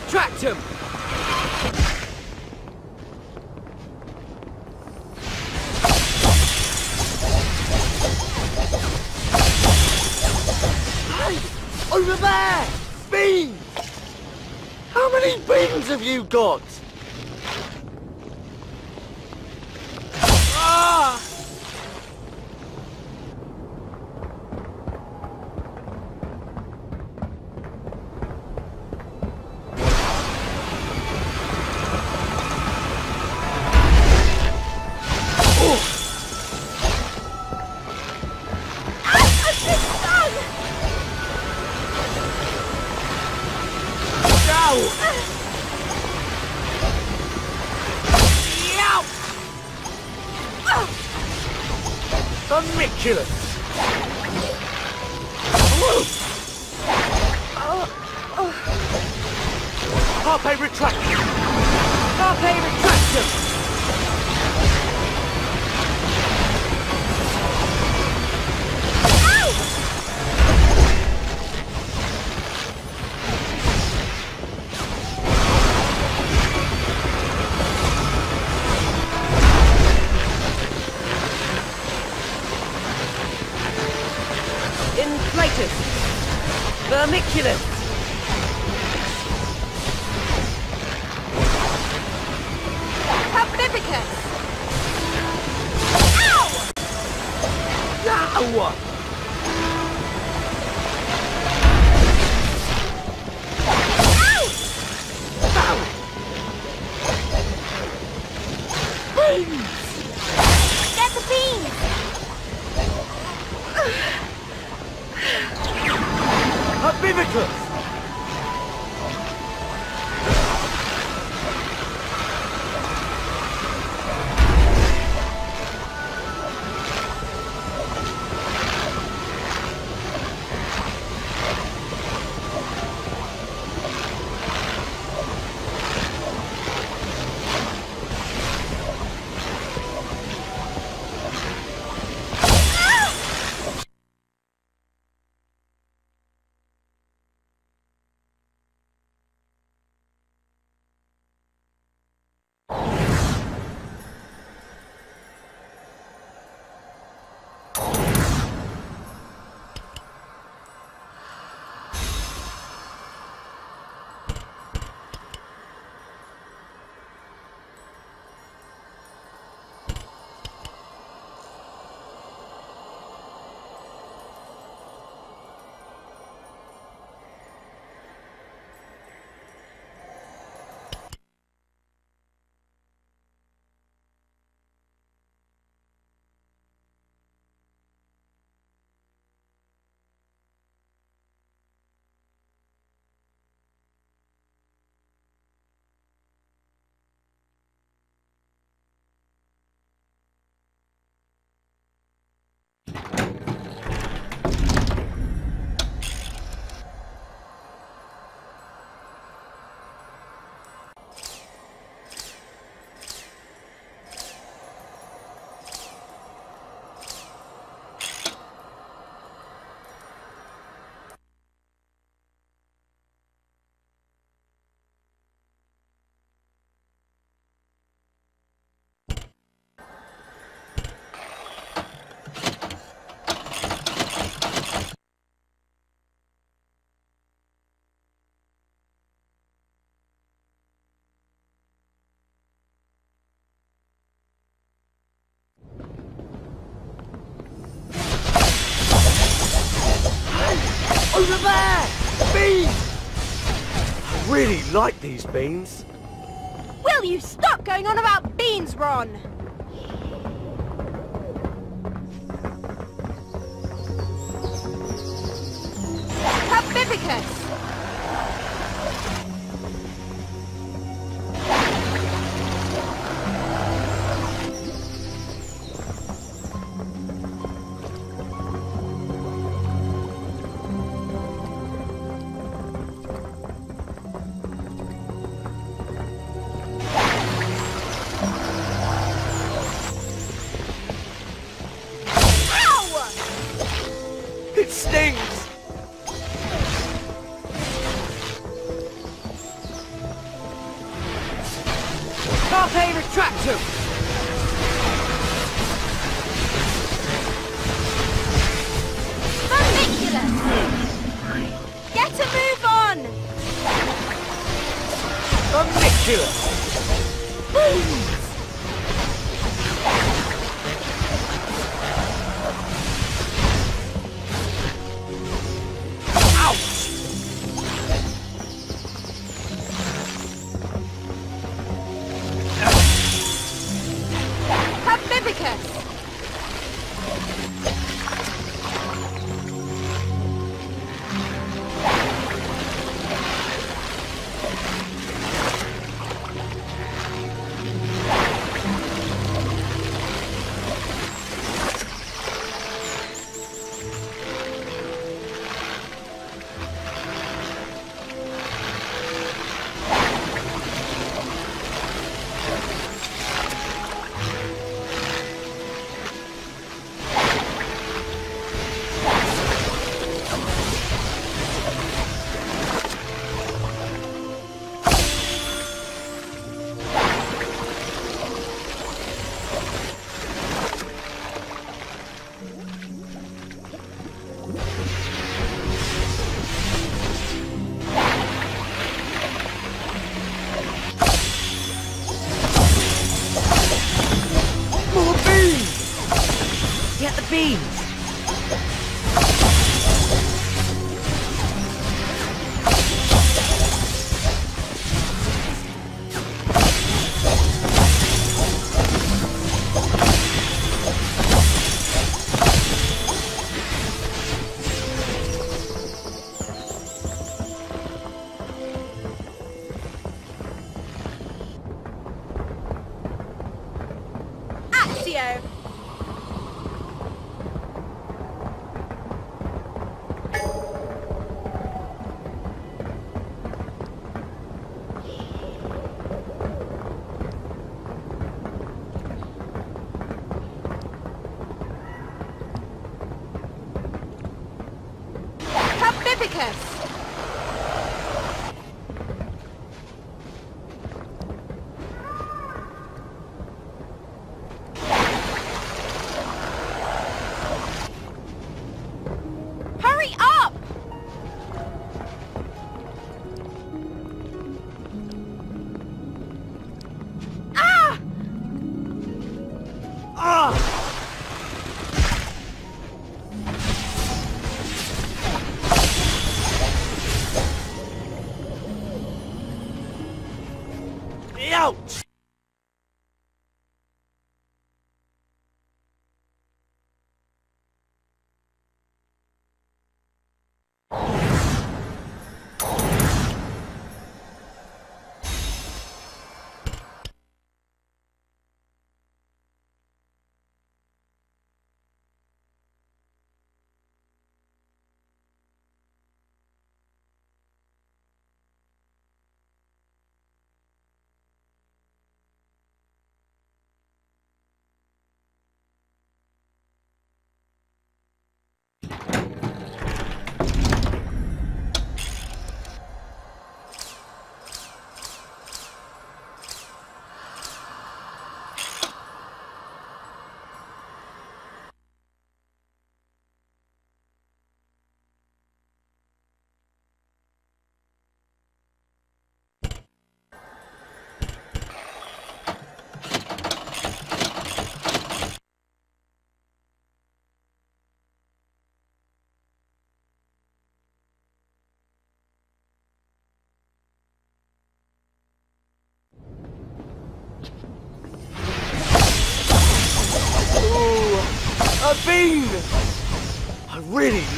Carpe retractum! Over there! Beans! How many beans have you got? Beans! I really like these beans. Will you stop going on about beans, Ron? Pacificus!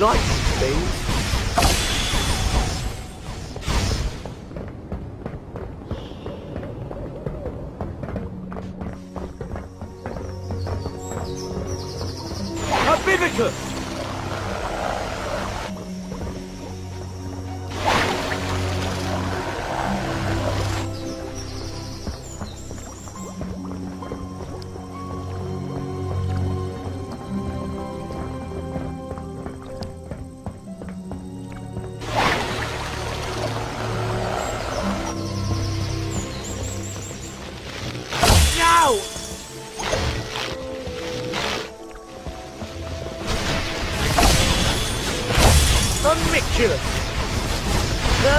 Like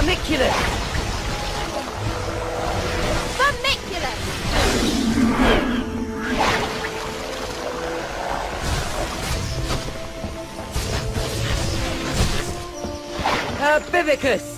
Vermiculus! Vermiculus! Herbivicus!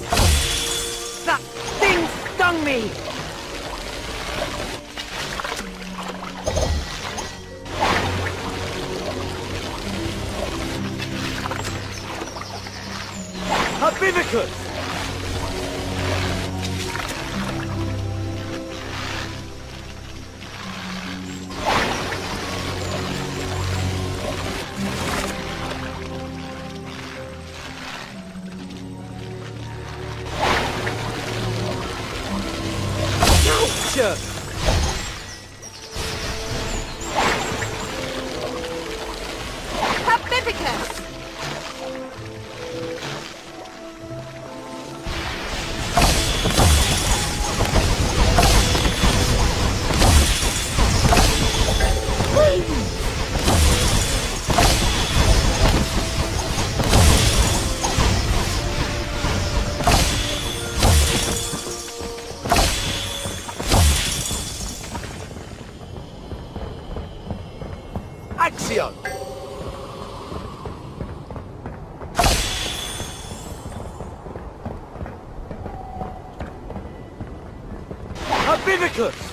Herbivicus!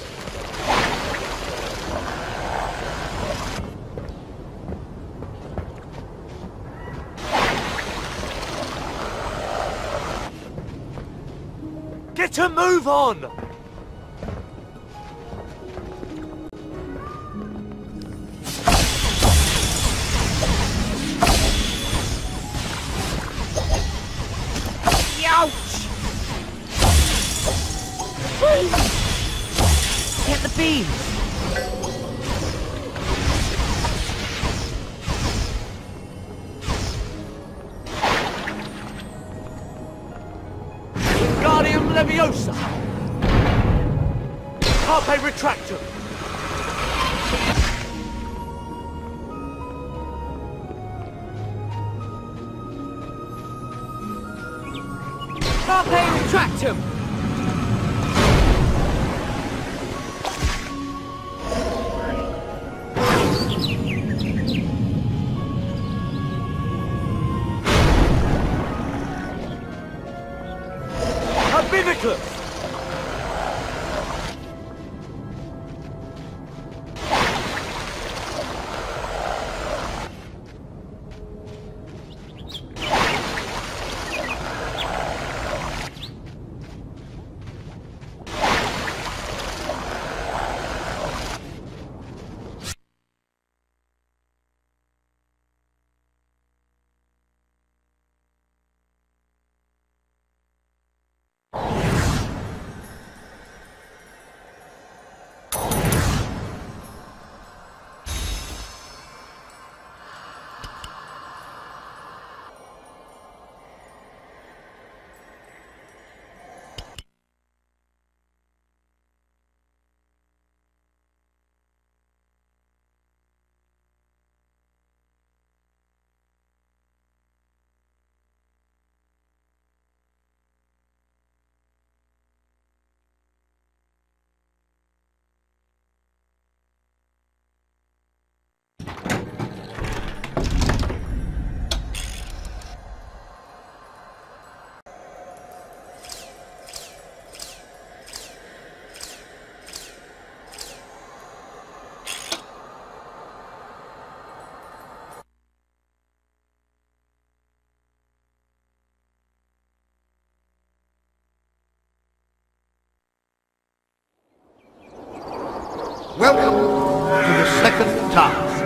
Welcome to the second task.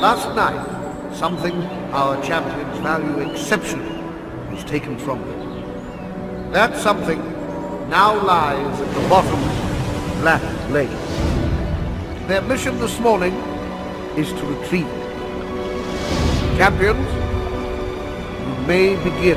Last night, something our champions value exceptionally was taken from them. That something now lies at the bottom of Black Lake. Their mission this morning is to retrieve. Champions, you may begin.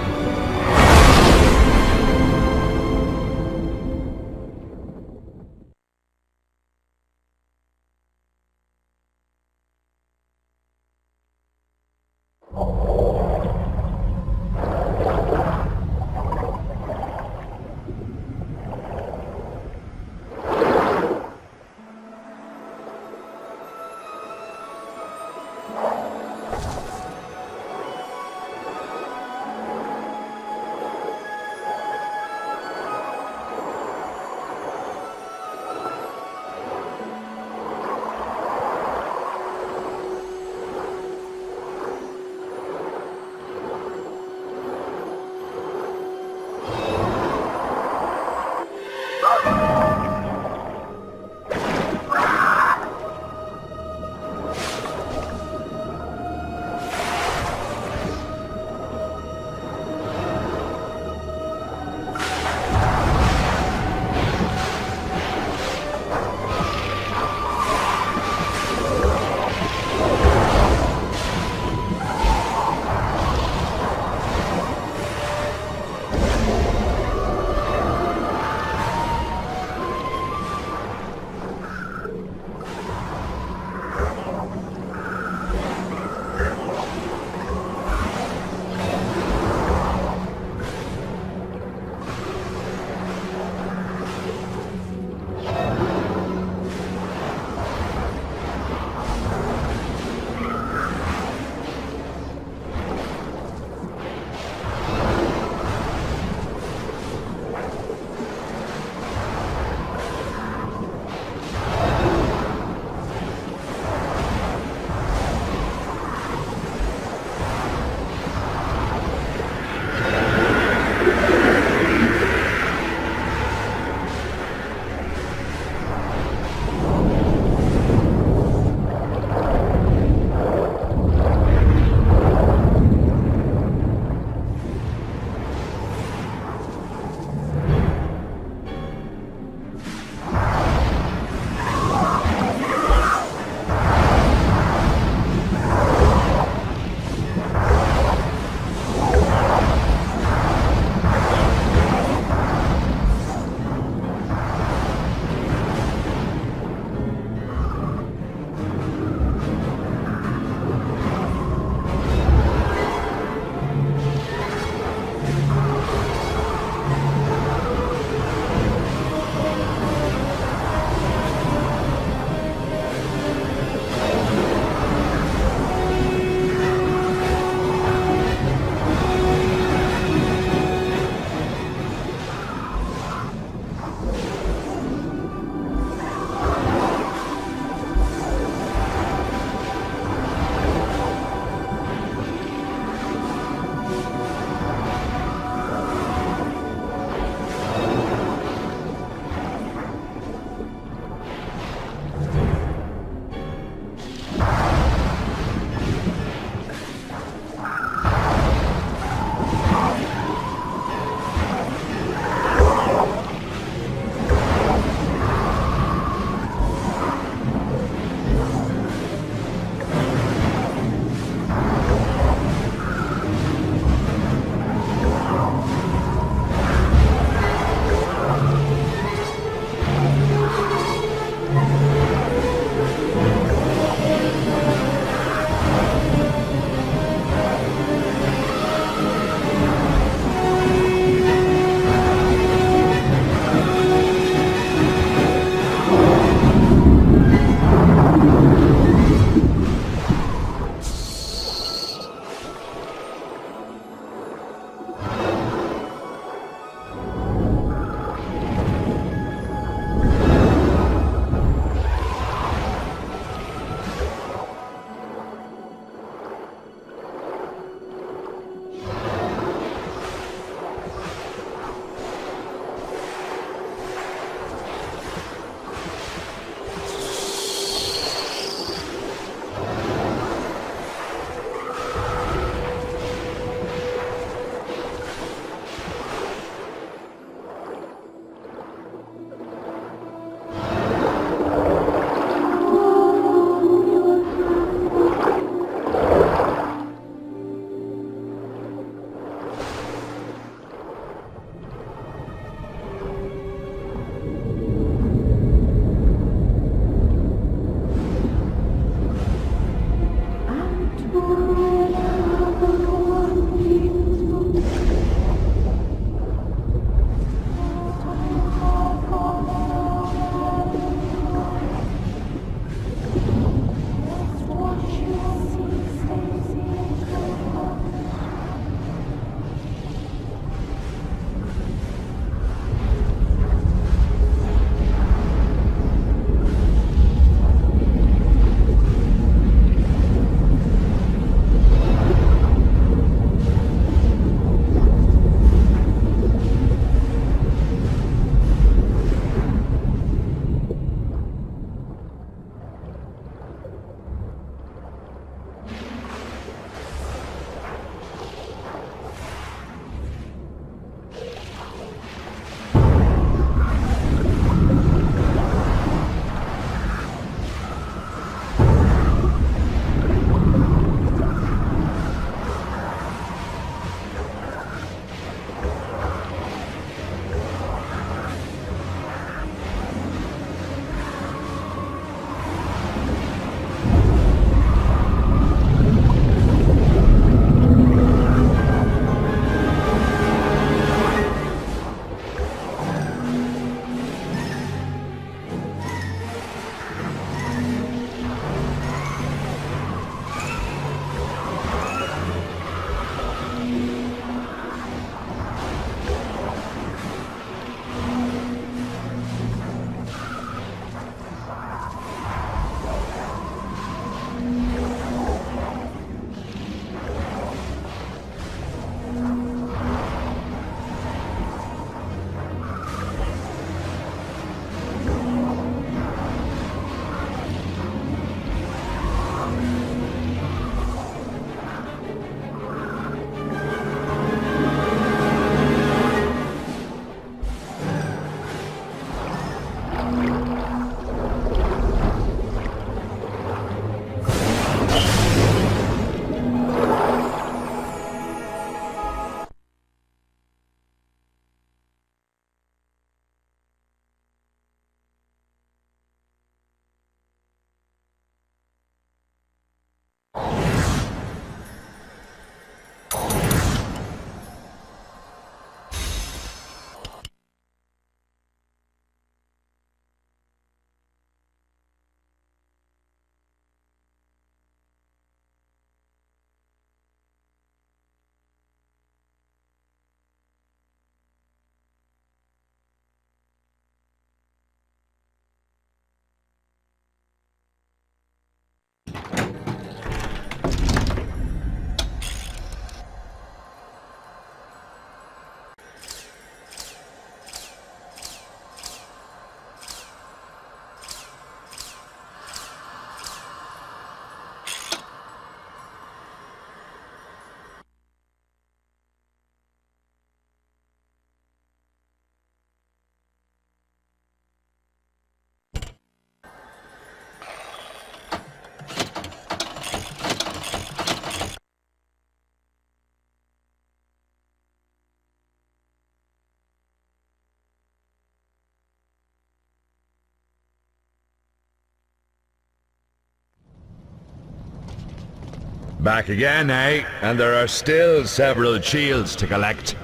Back again, eh? And there are still several shields to collect.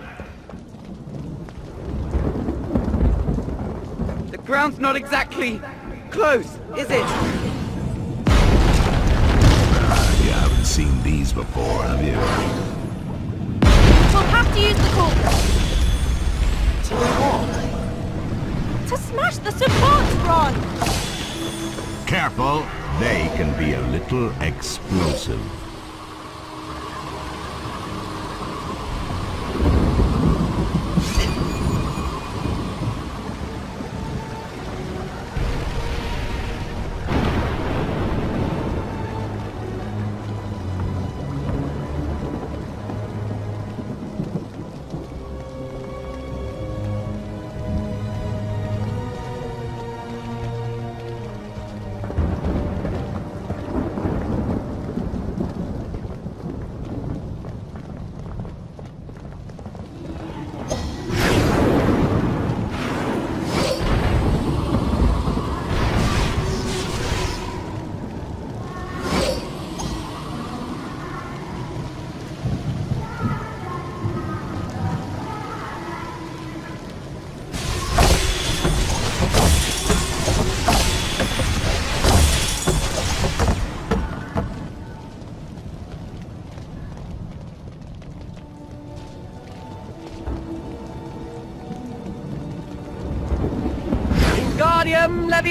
The ground's not exactly close, is it? You haven't seen these before, have you? We'll have to use the culprit. To smash the supports, Ron! Careful, they can be a little explosive.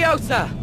Leviosa!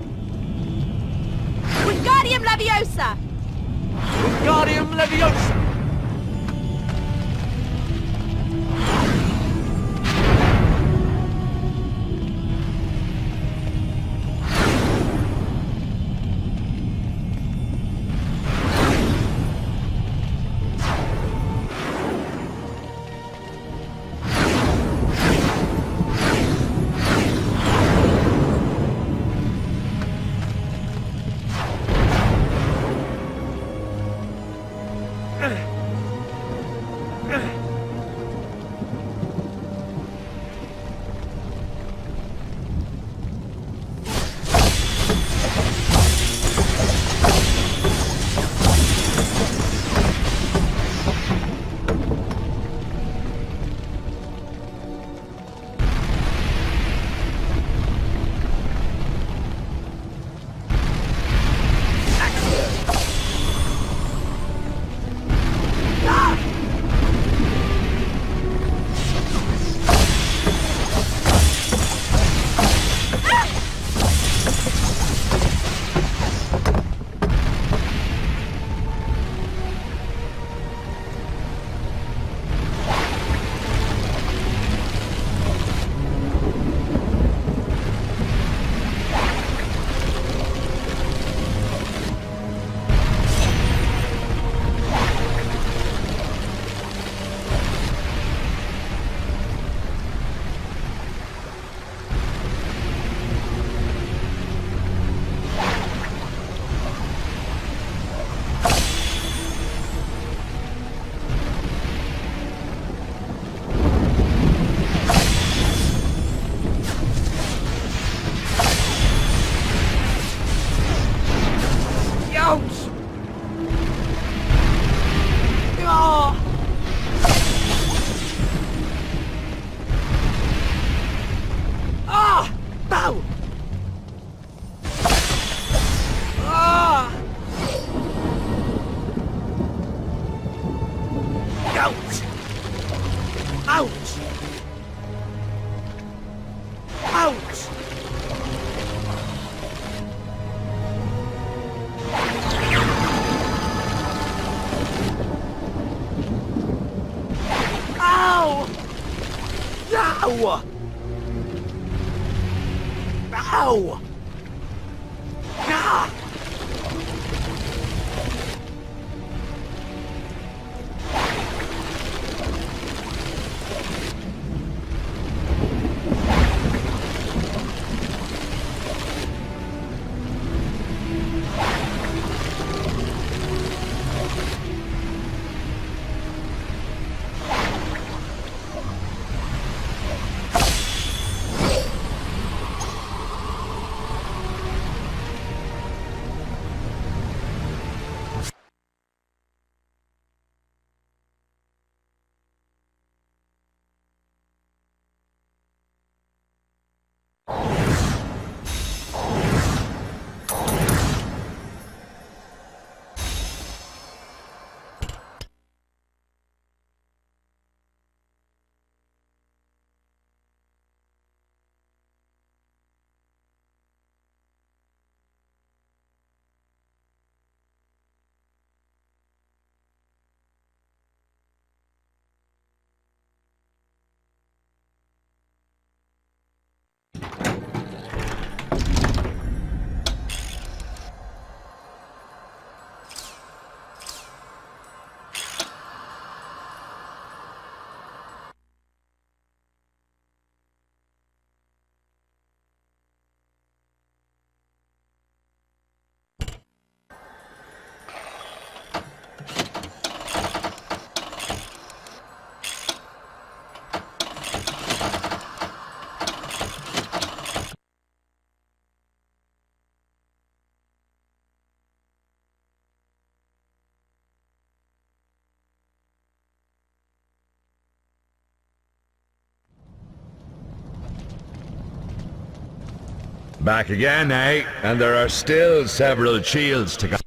Back again, eh? And there are still several shields to go.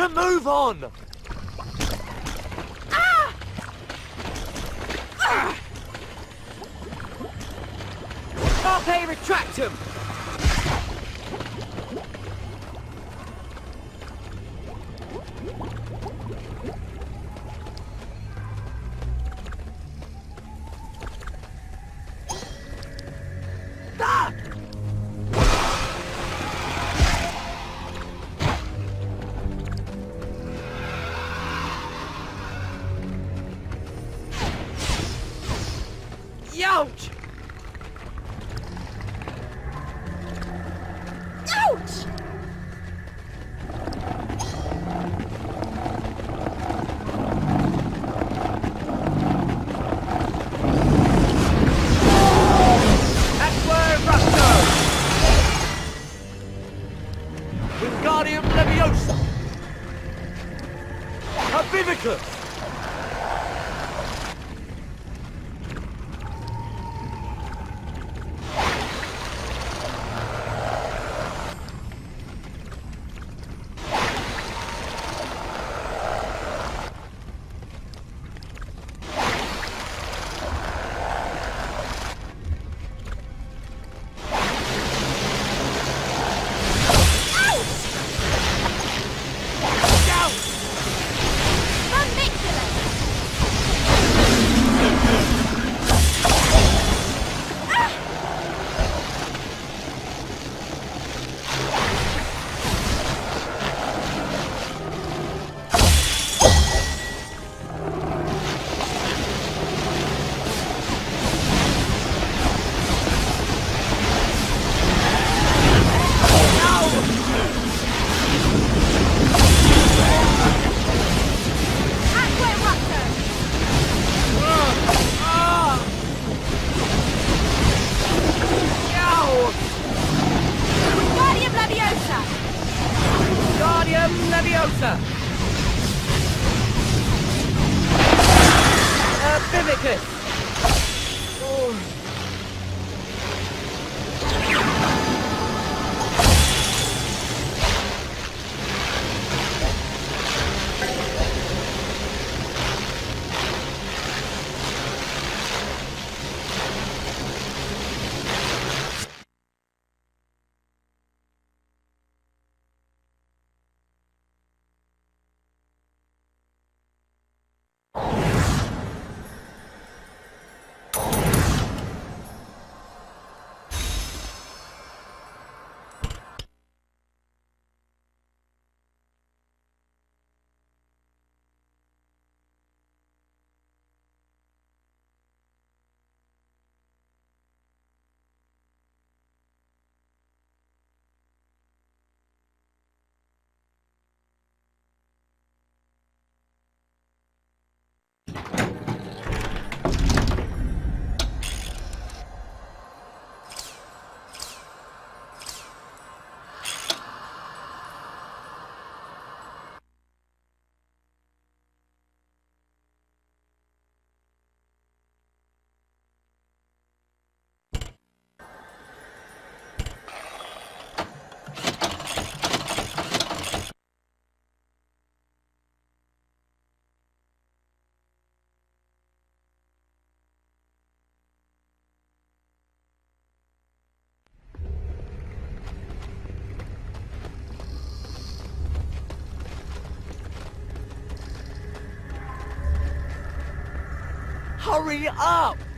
A move on! Hurry up!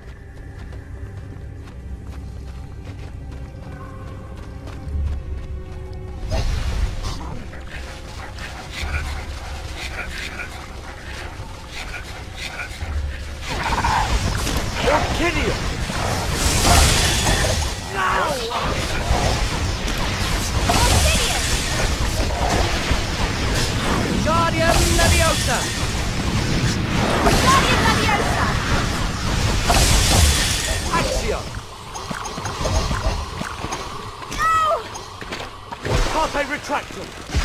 Carpe Retractum! Ow!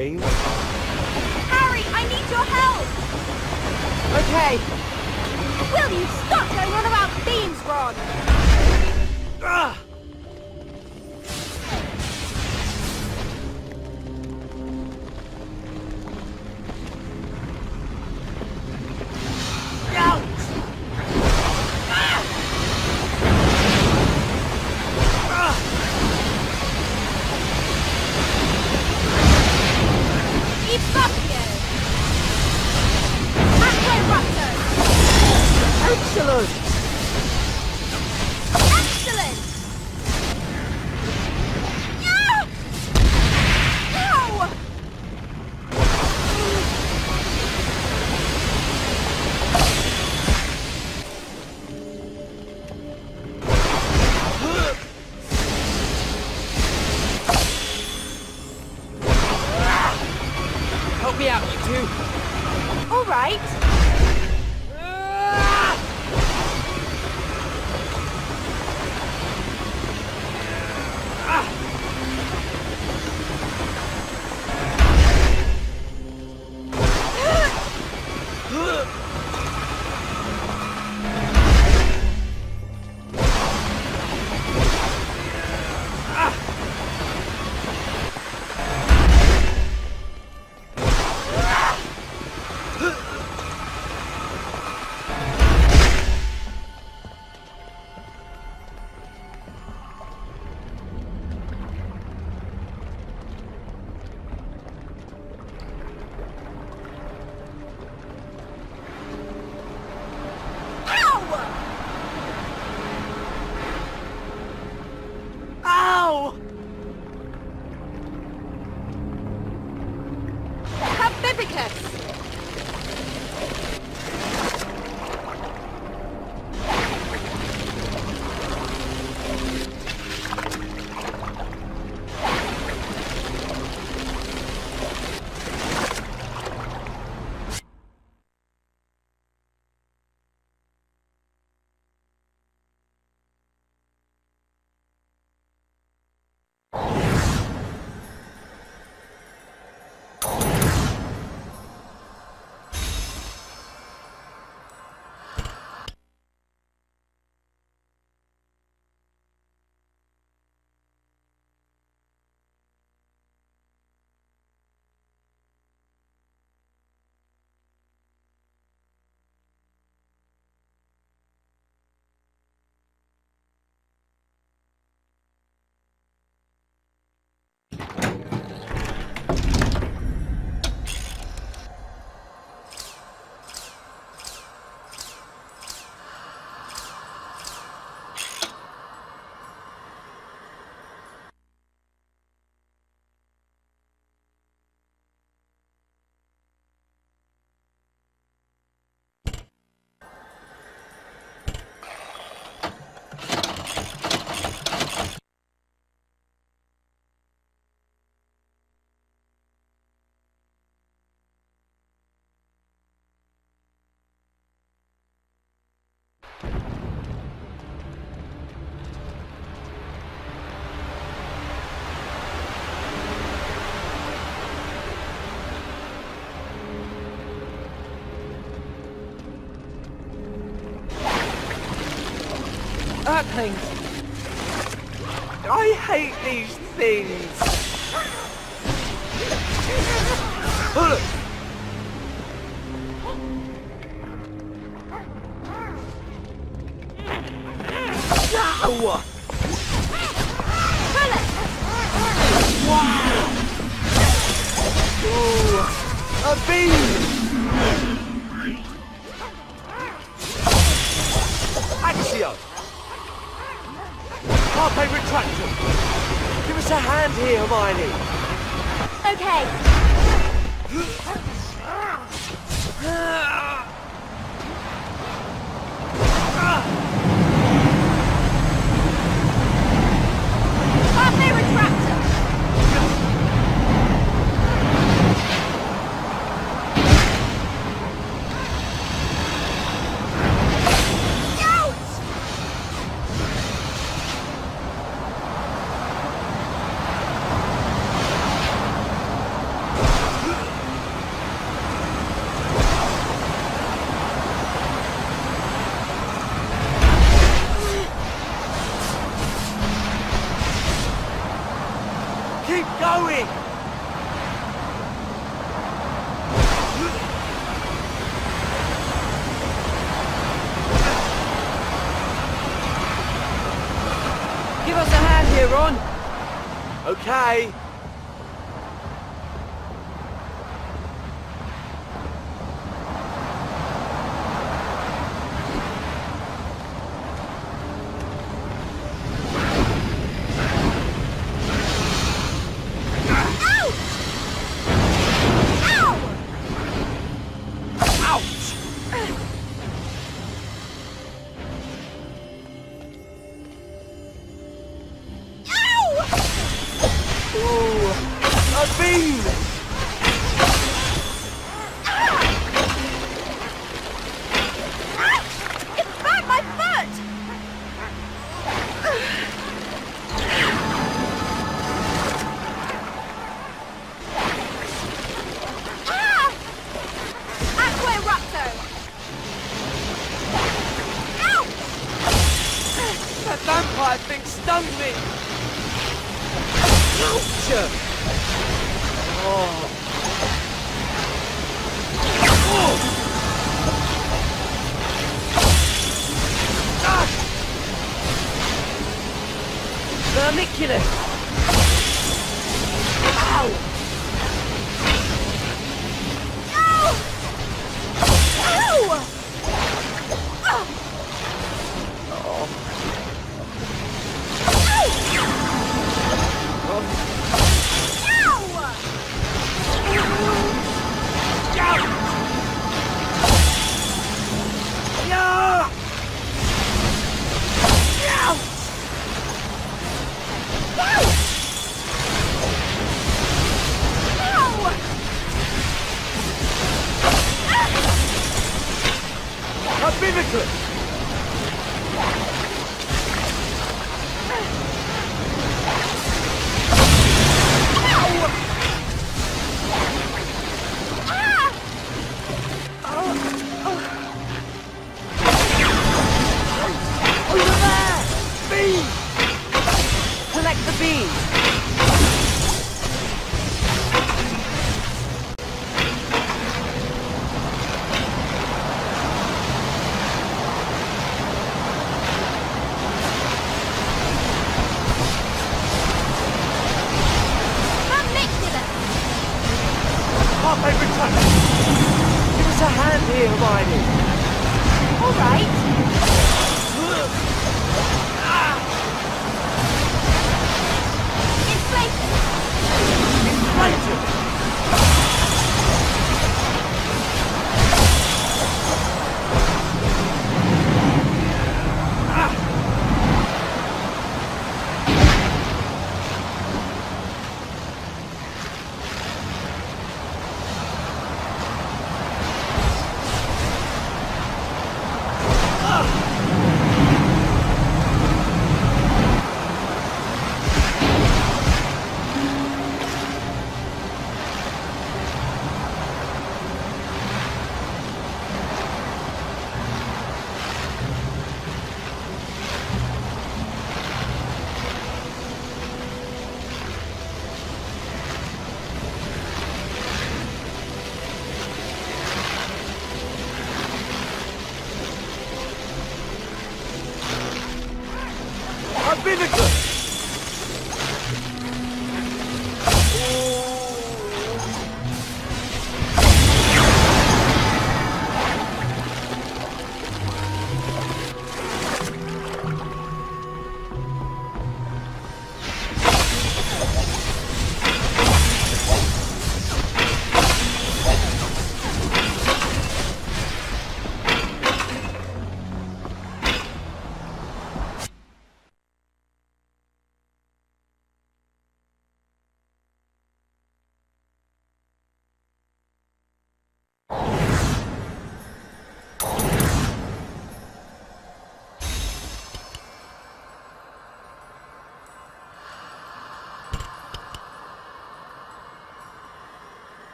Like these. Harry, I need your help! Okay. Will you stop going on about beams, Ron? Ah! I hate these things! Okay.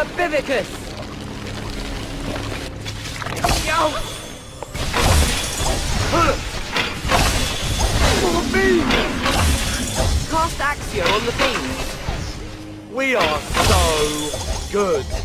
Via Bivicus! Yo! Cast Accio on the beam. We are so good.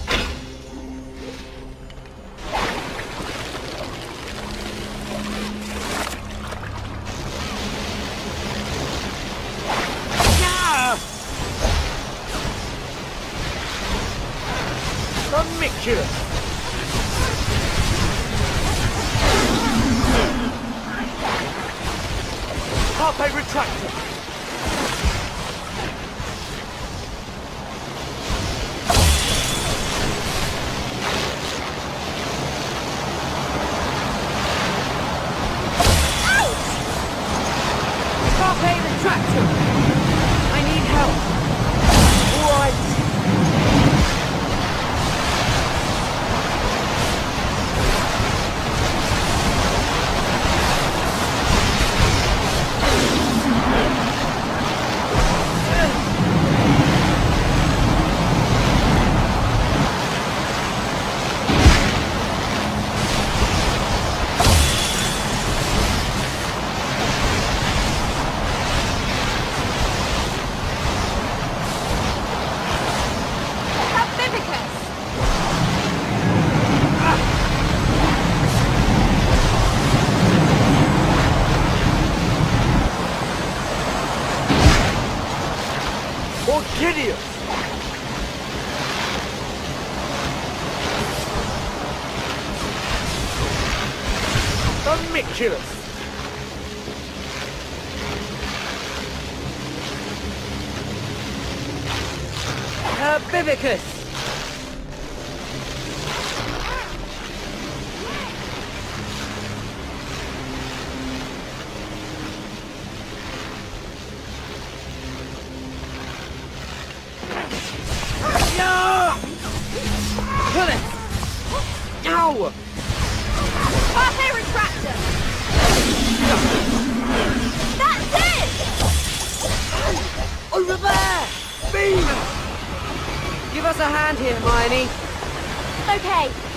okay.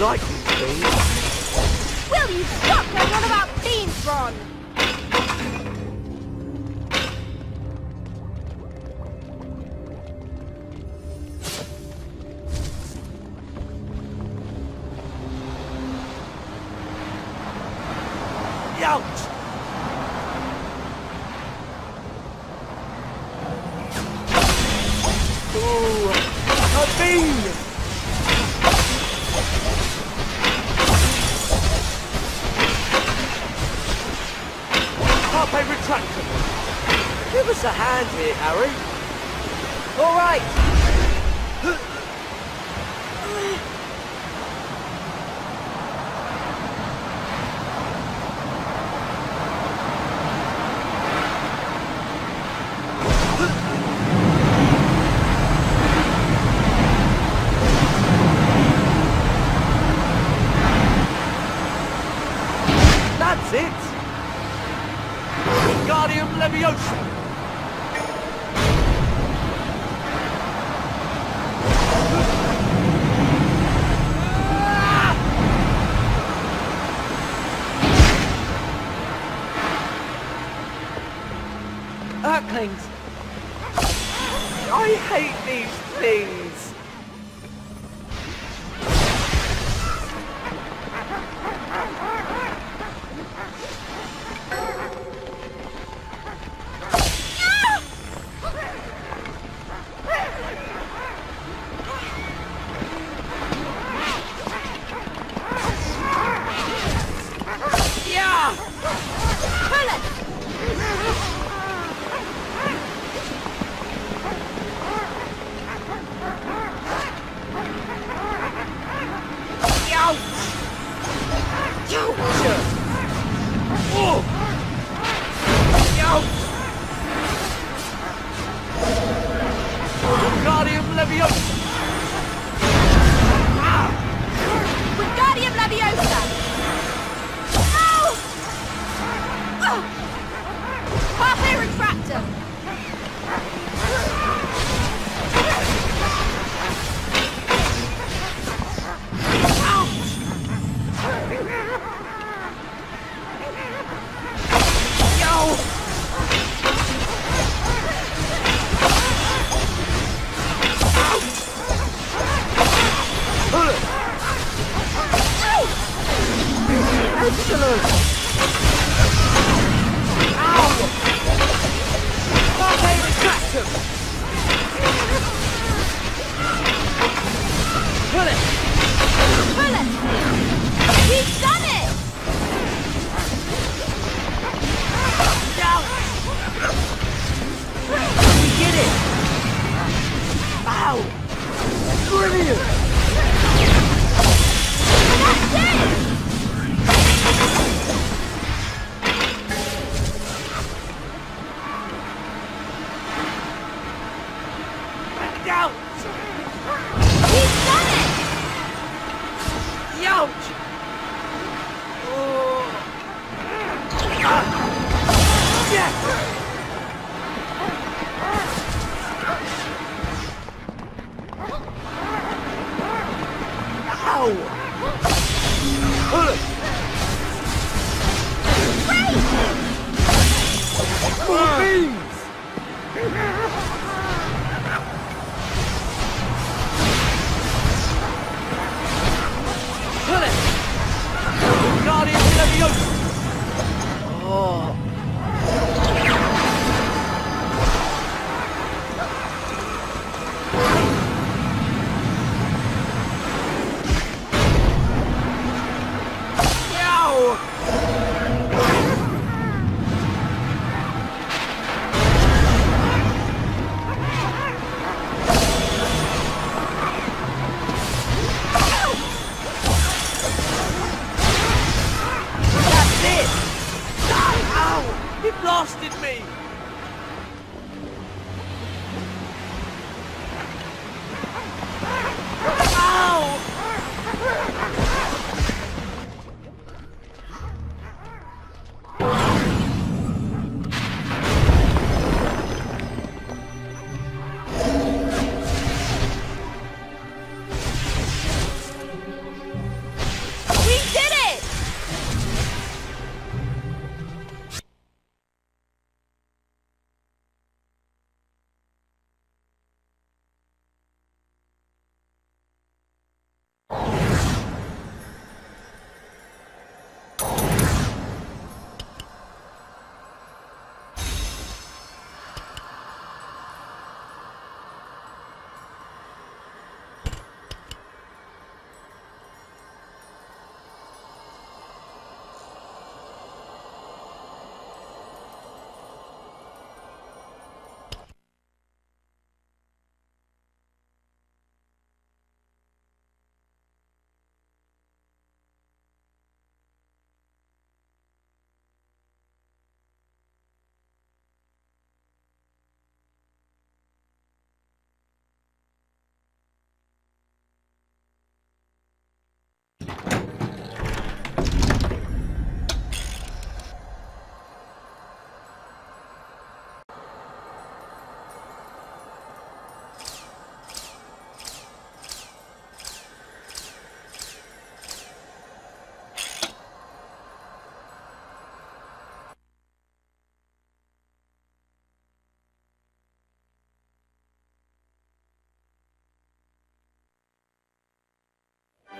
like these things. Will you stop going on about beans, Ron?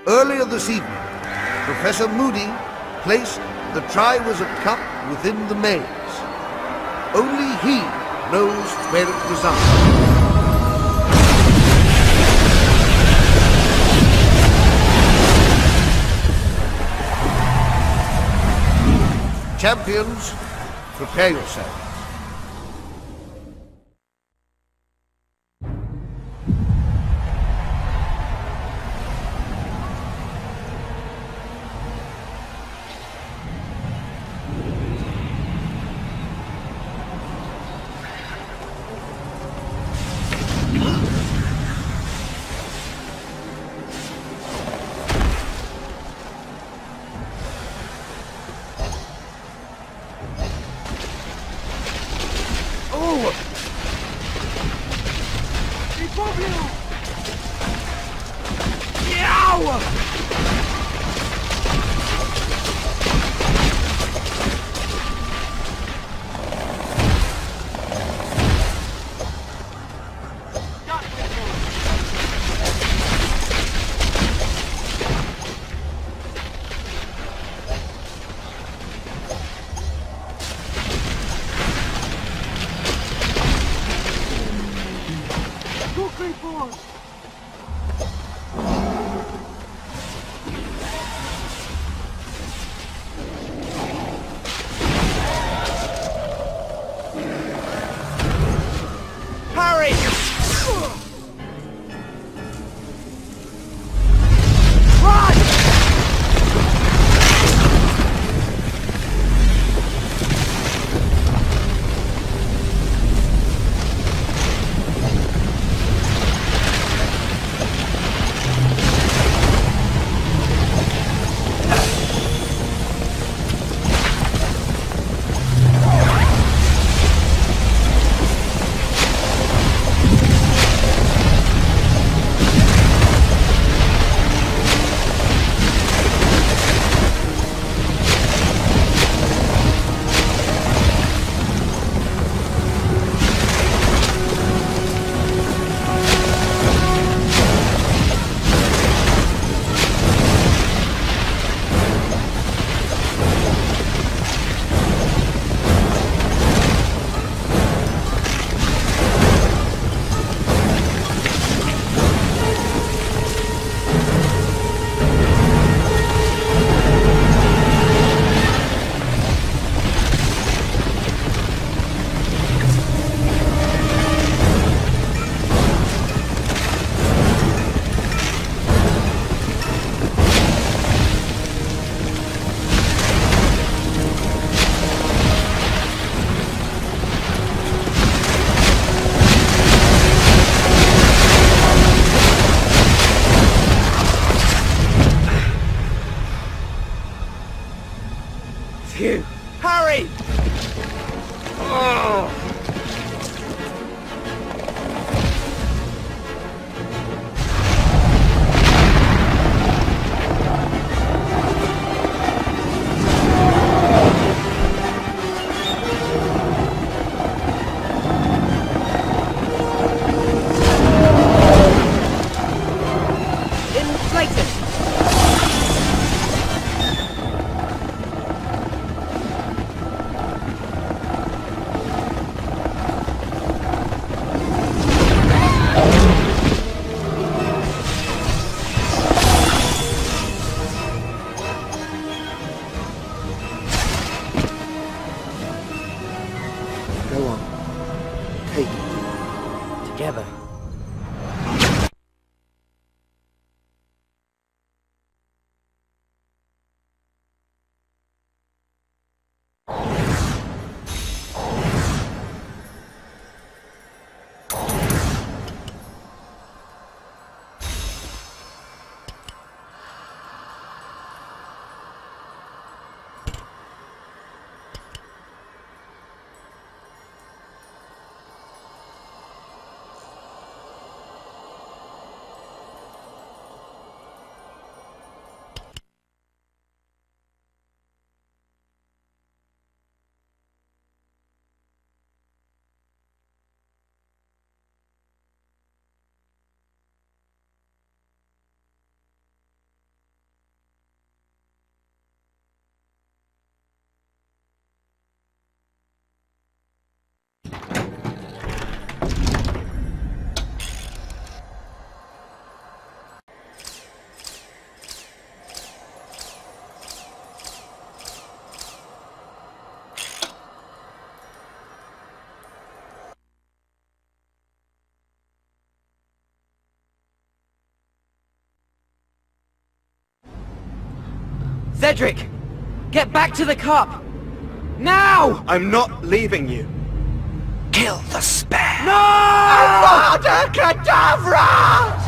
Earlier this evening, Professor Moody placed the Triwizard Cup within the maze. Only he knows where it resides. Champions, prepare yourselves. Cedric! Get back to the cup! Now! I'm not leaving you. Kill the spare. No! Avada Kedavra!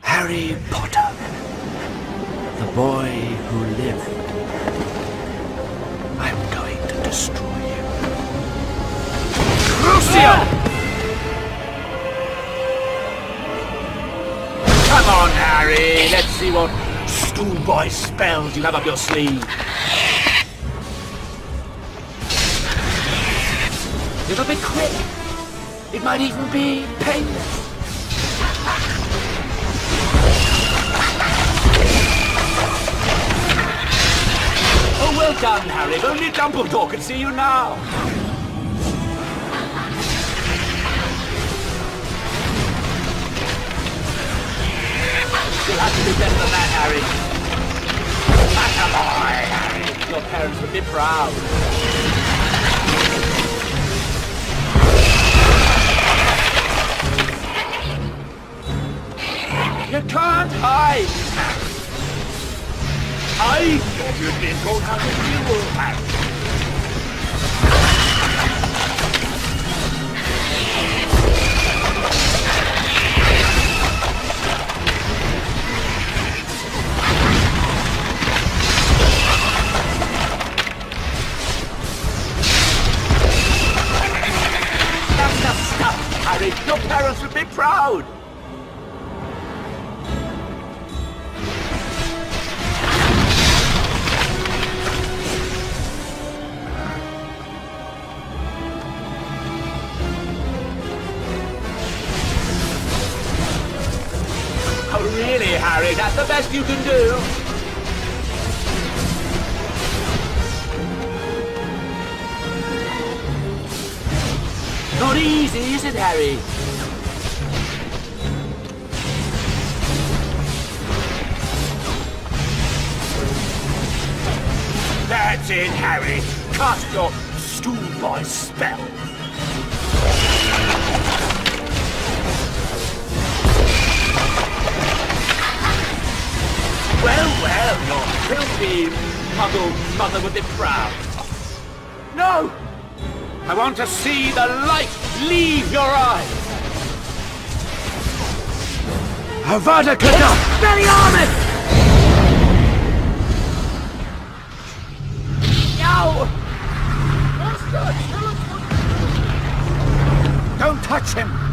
Harry Potter. The boy who lived. I'm going to destroy you. Crucio! Come on, Harry. Let's see what schoolboy spells you have up your sleeve. It'll be quick. It might even be painless. Oh, well done, Harry. Only Dumbledore could see you now. You'll have to do better than that, Harry. Attaboy, Harry. Your parents would be proud. You can't hide! Thought you'd been how to deal with Harry. Be proud. Oh, really, Harry? That's the best you can do? Not easy, is it, Harry? Cast your schoolboy spell. Well, well, your filthy muggle mother would be proud. No! I want to see the light leave your eyes! Avada Kedavra! Belly him!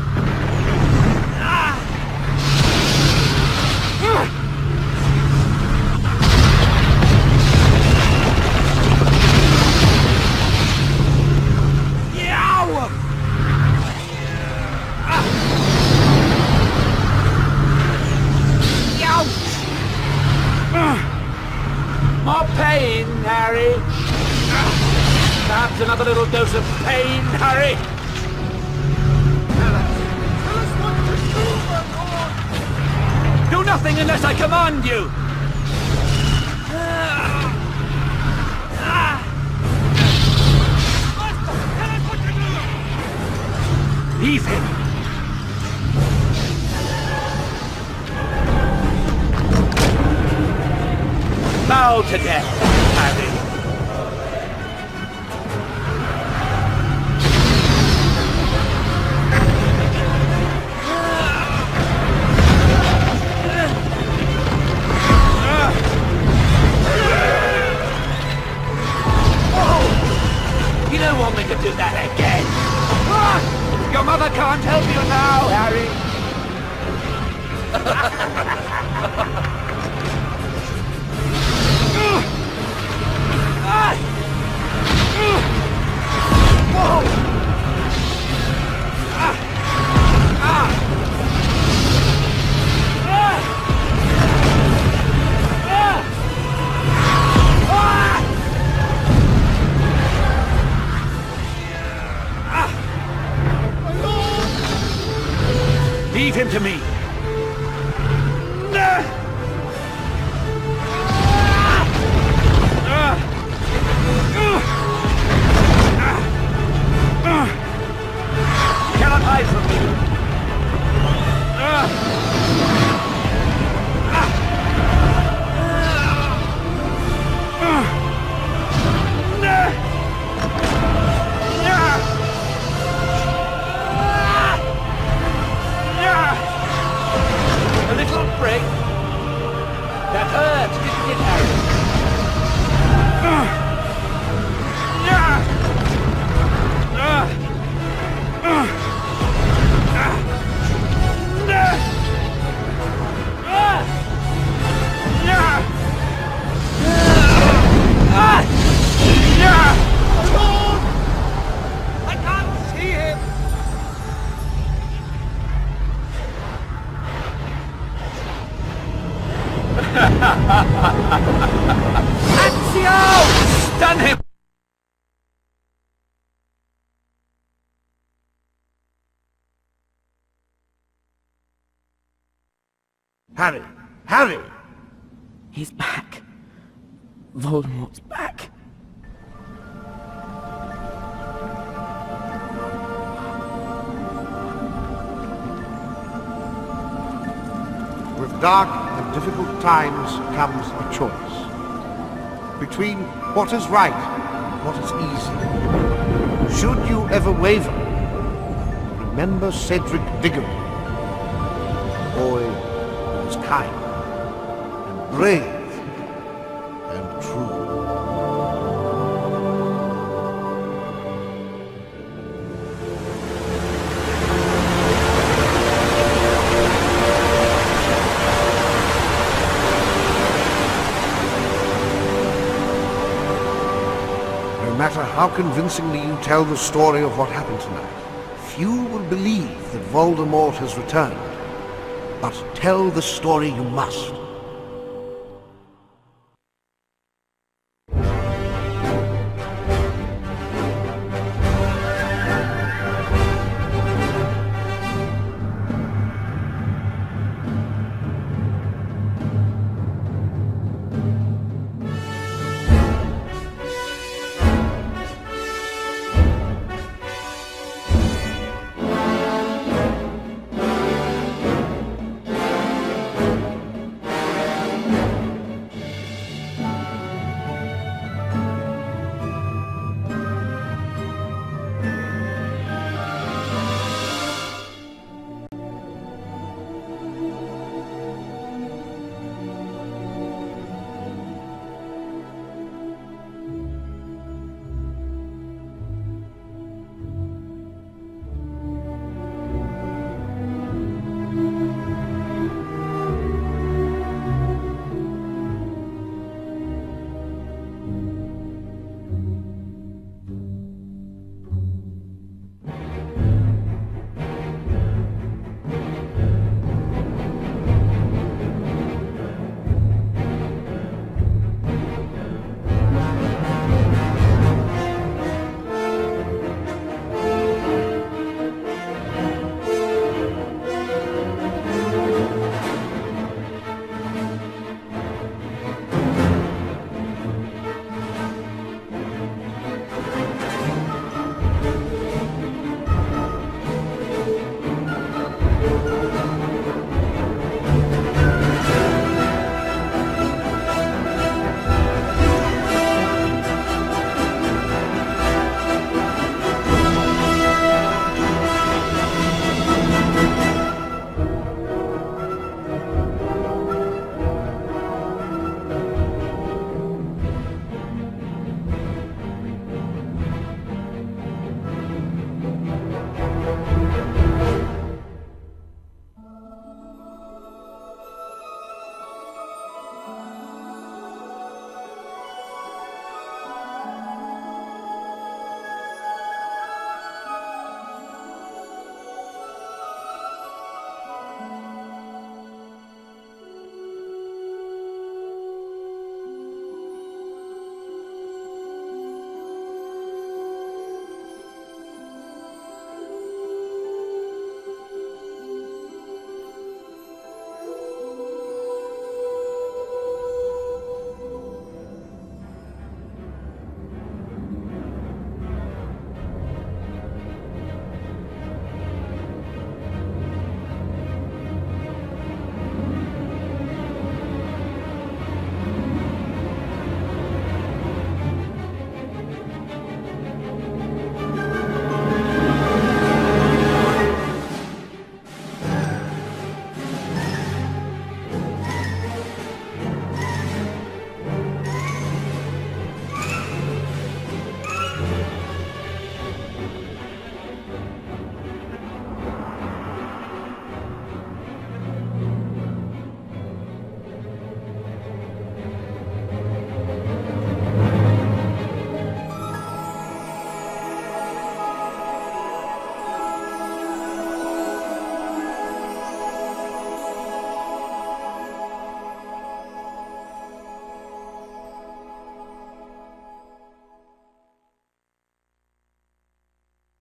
What is right what is easy. Should you ever waver, remember Cedric Diggory. A boy who was kind and brave how convincingly you tell the story of what happened tonight, few will believe that Voldemort has returned. But tell the story you must.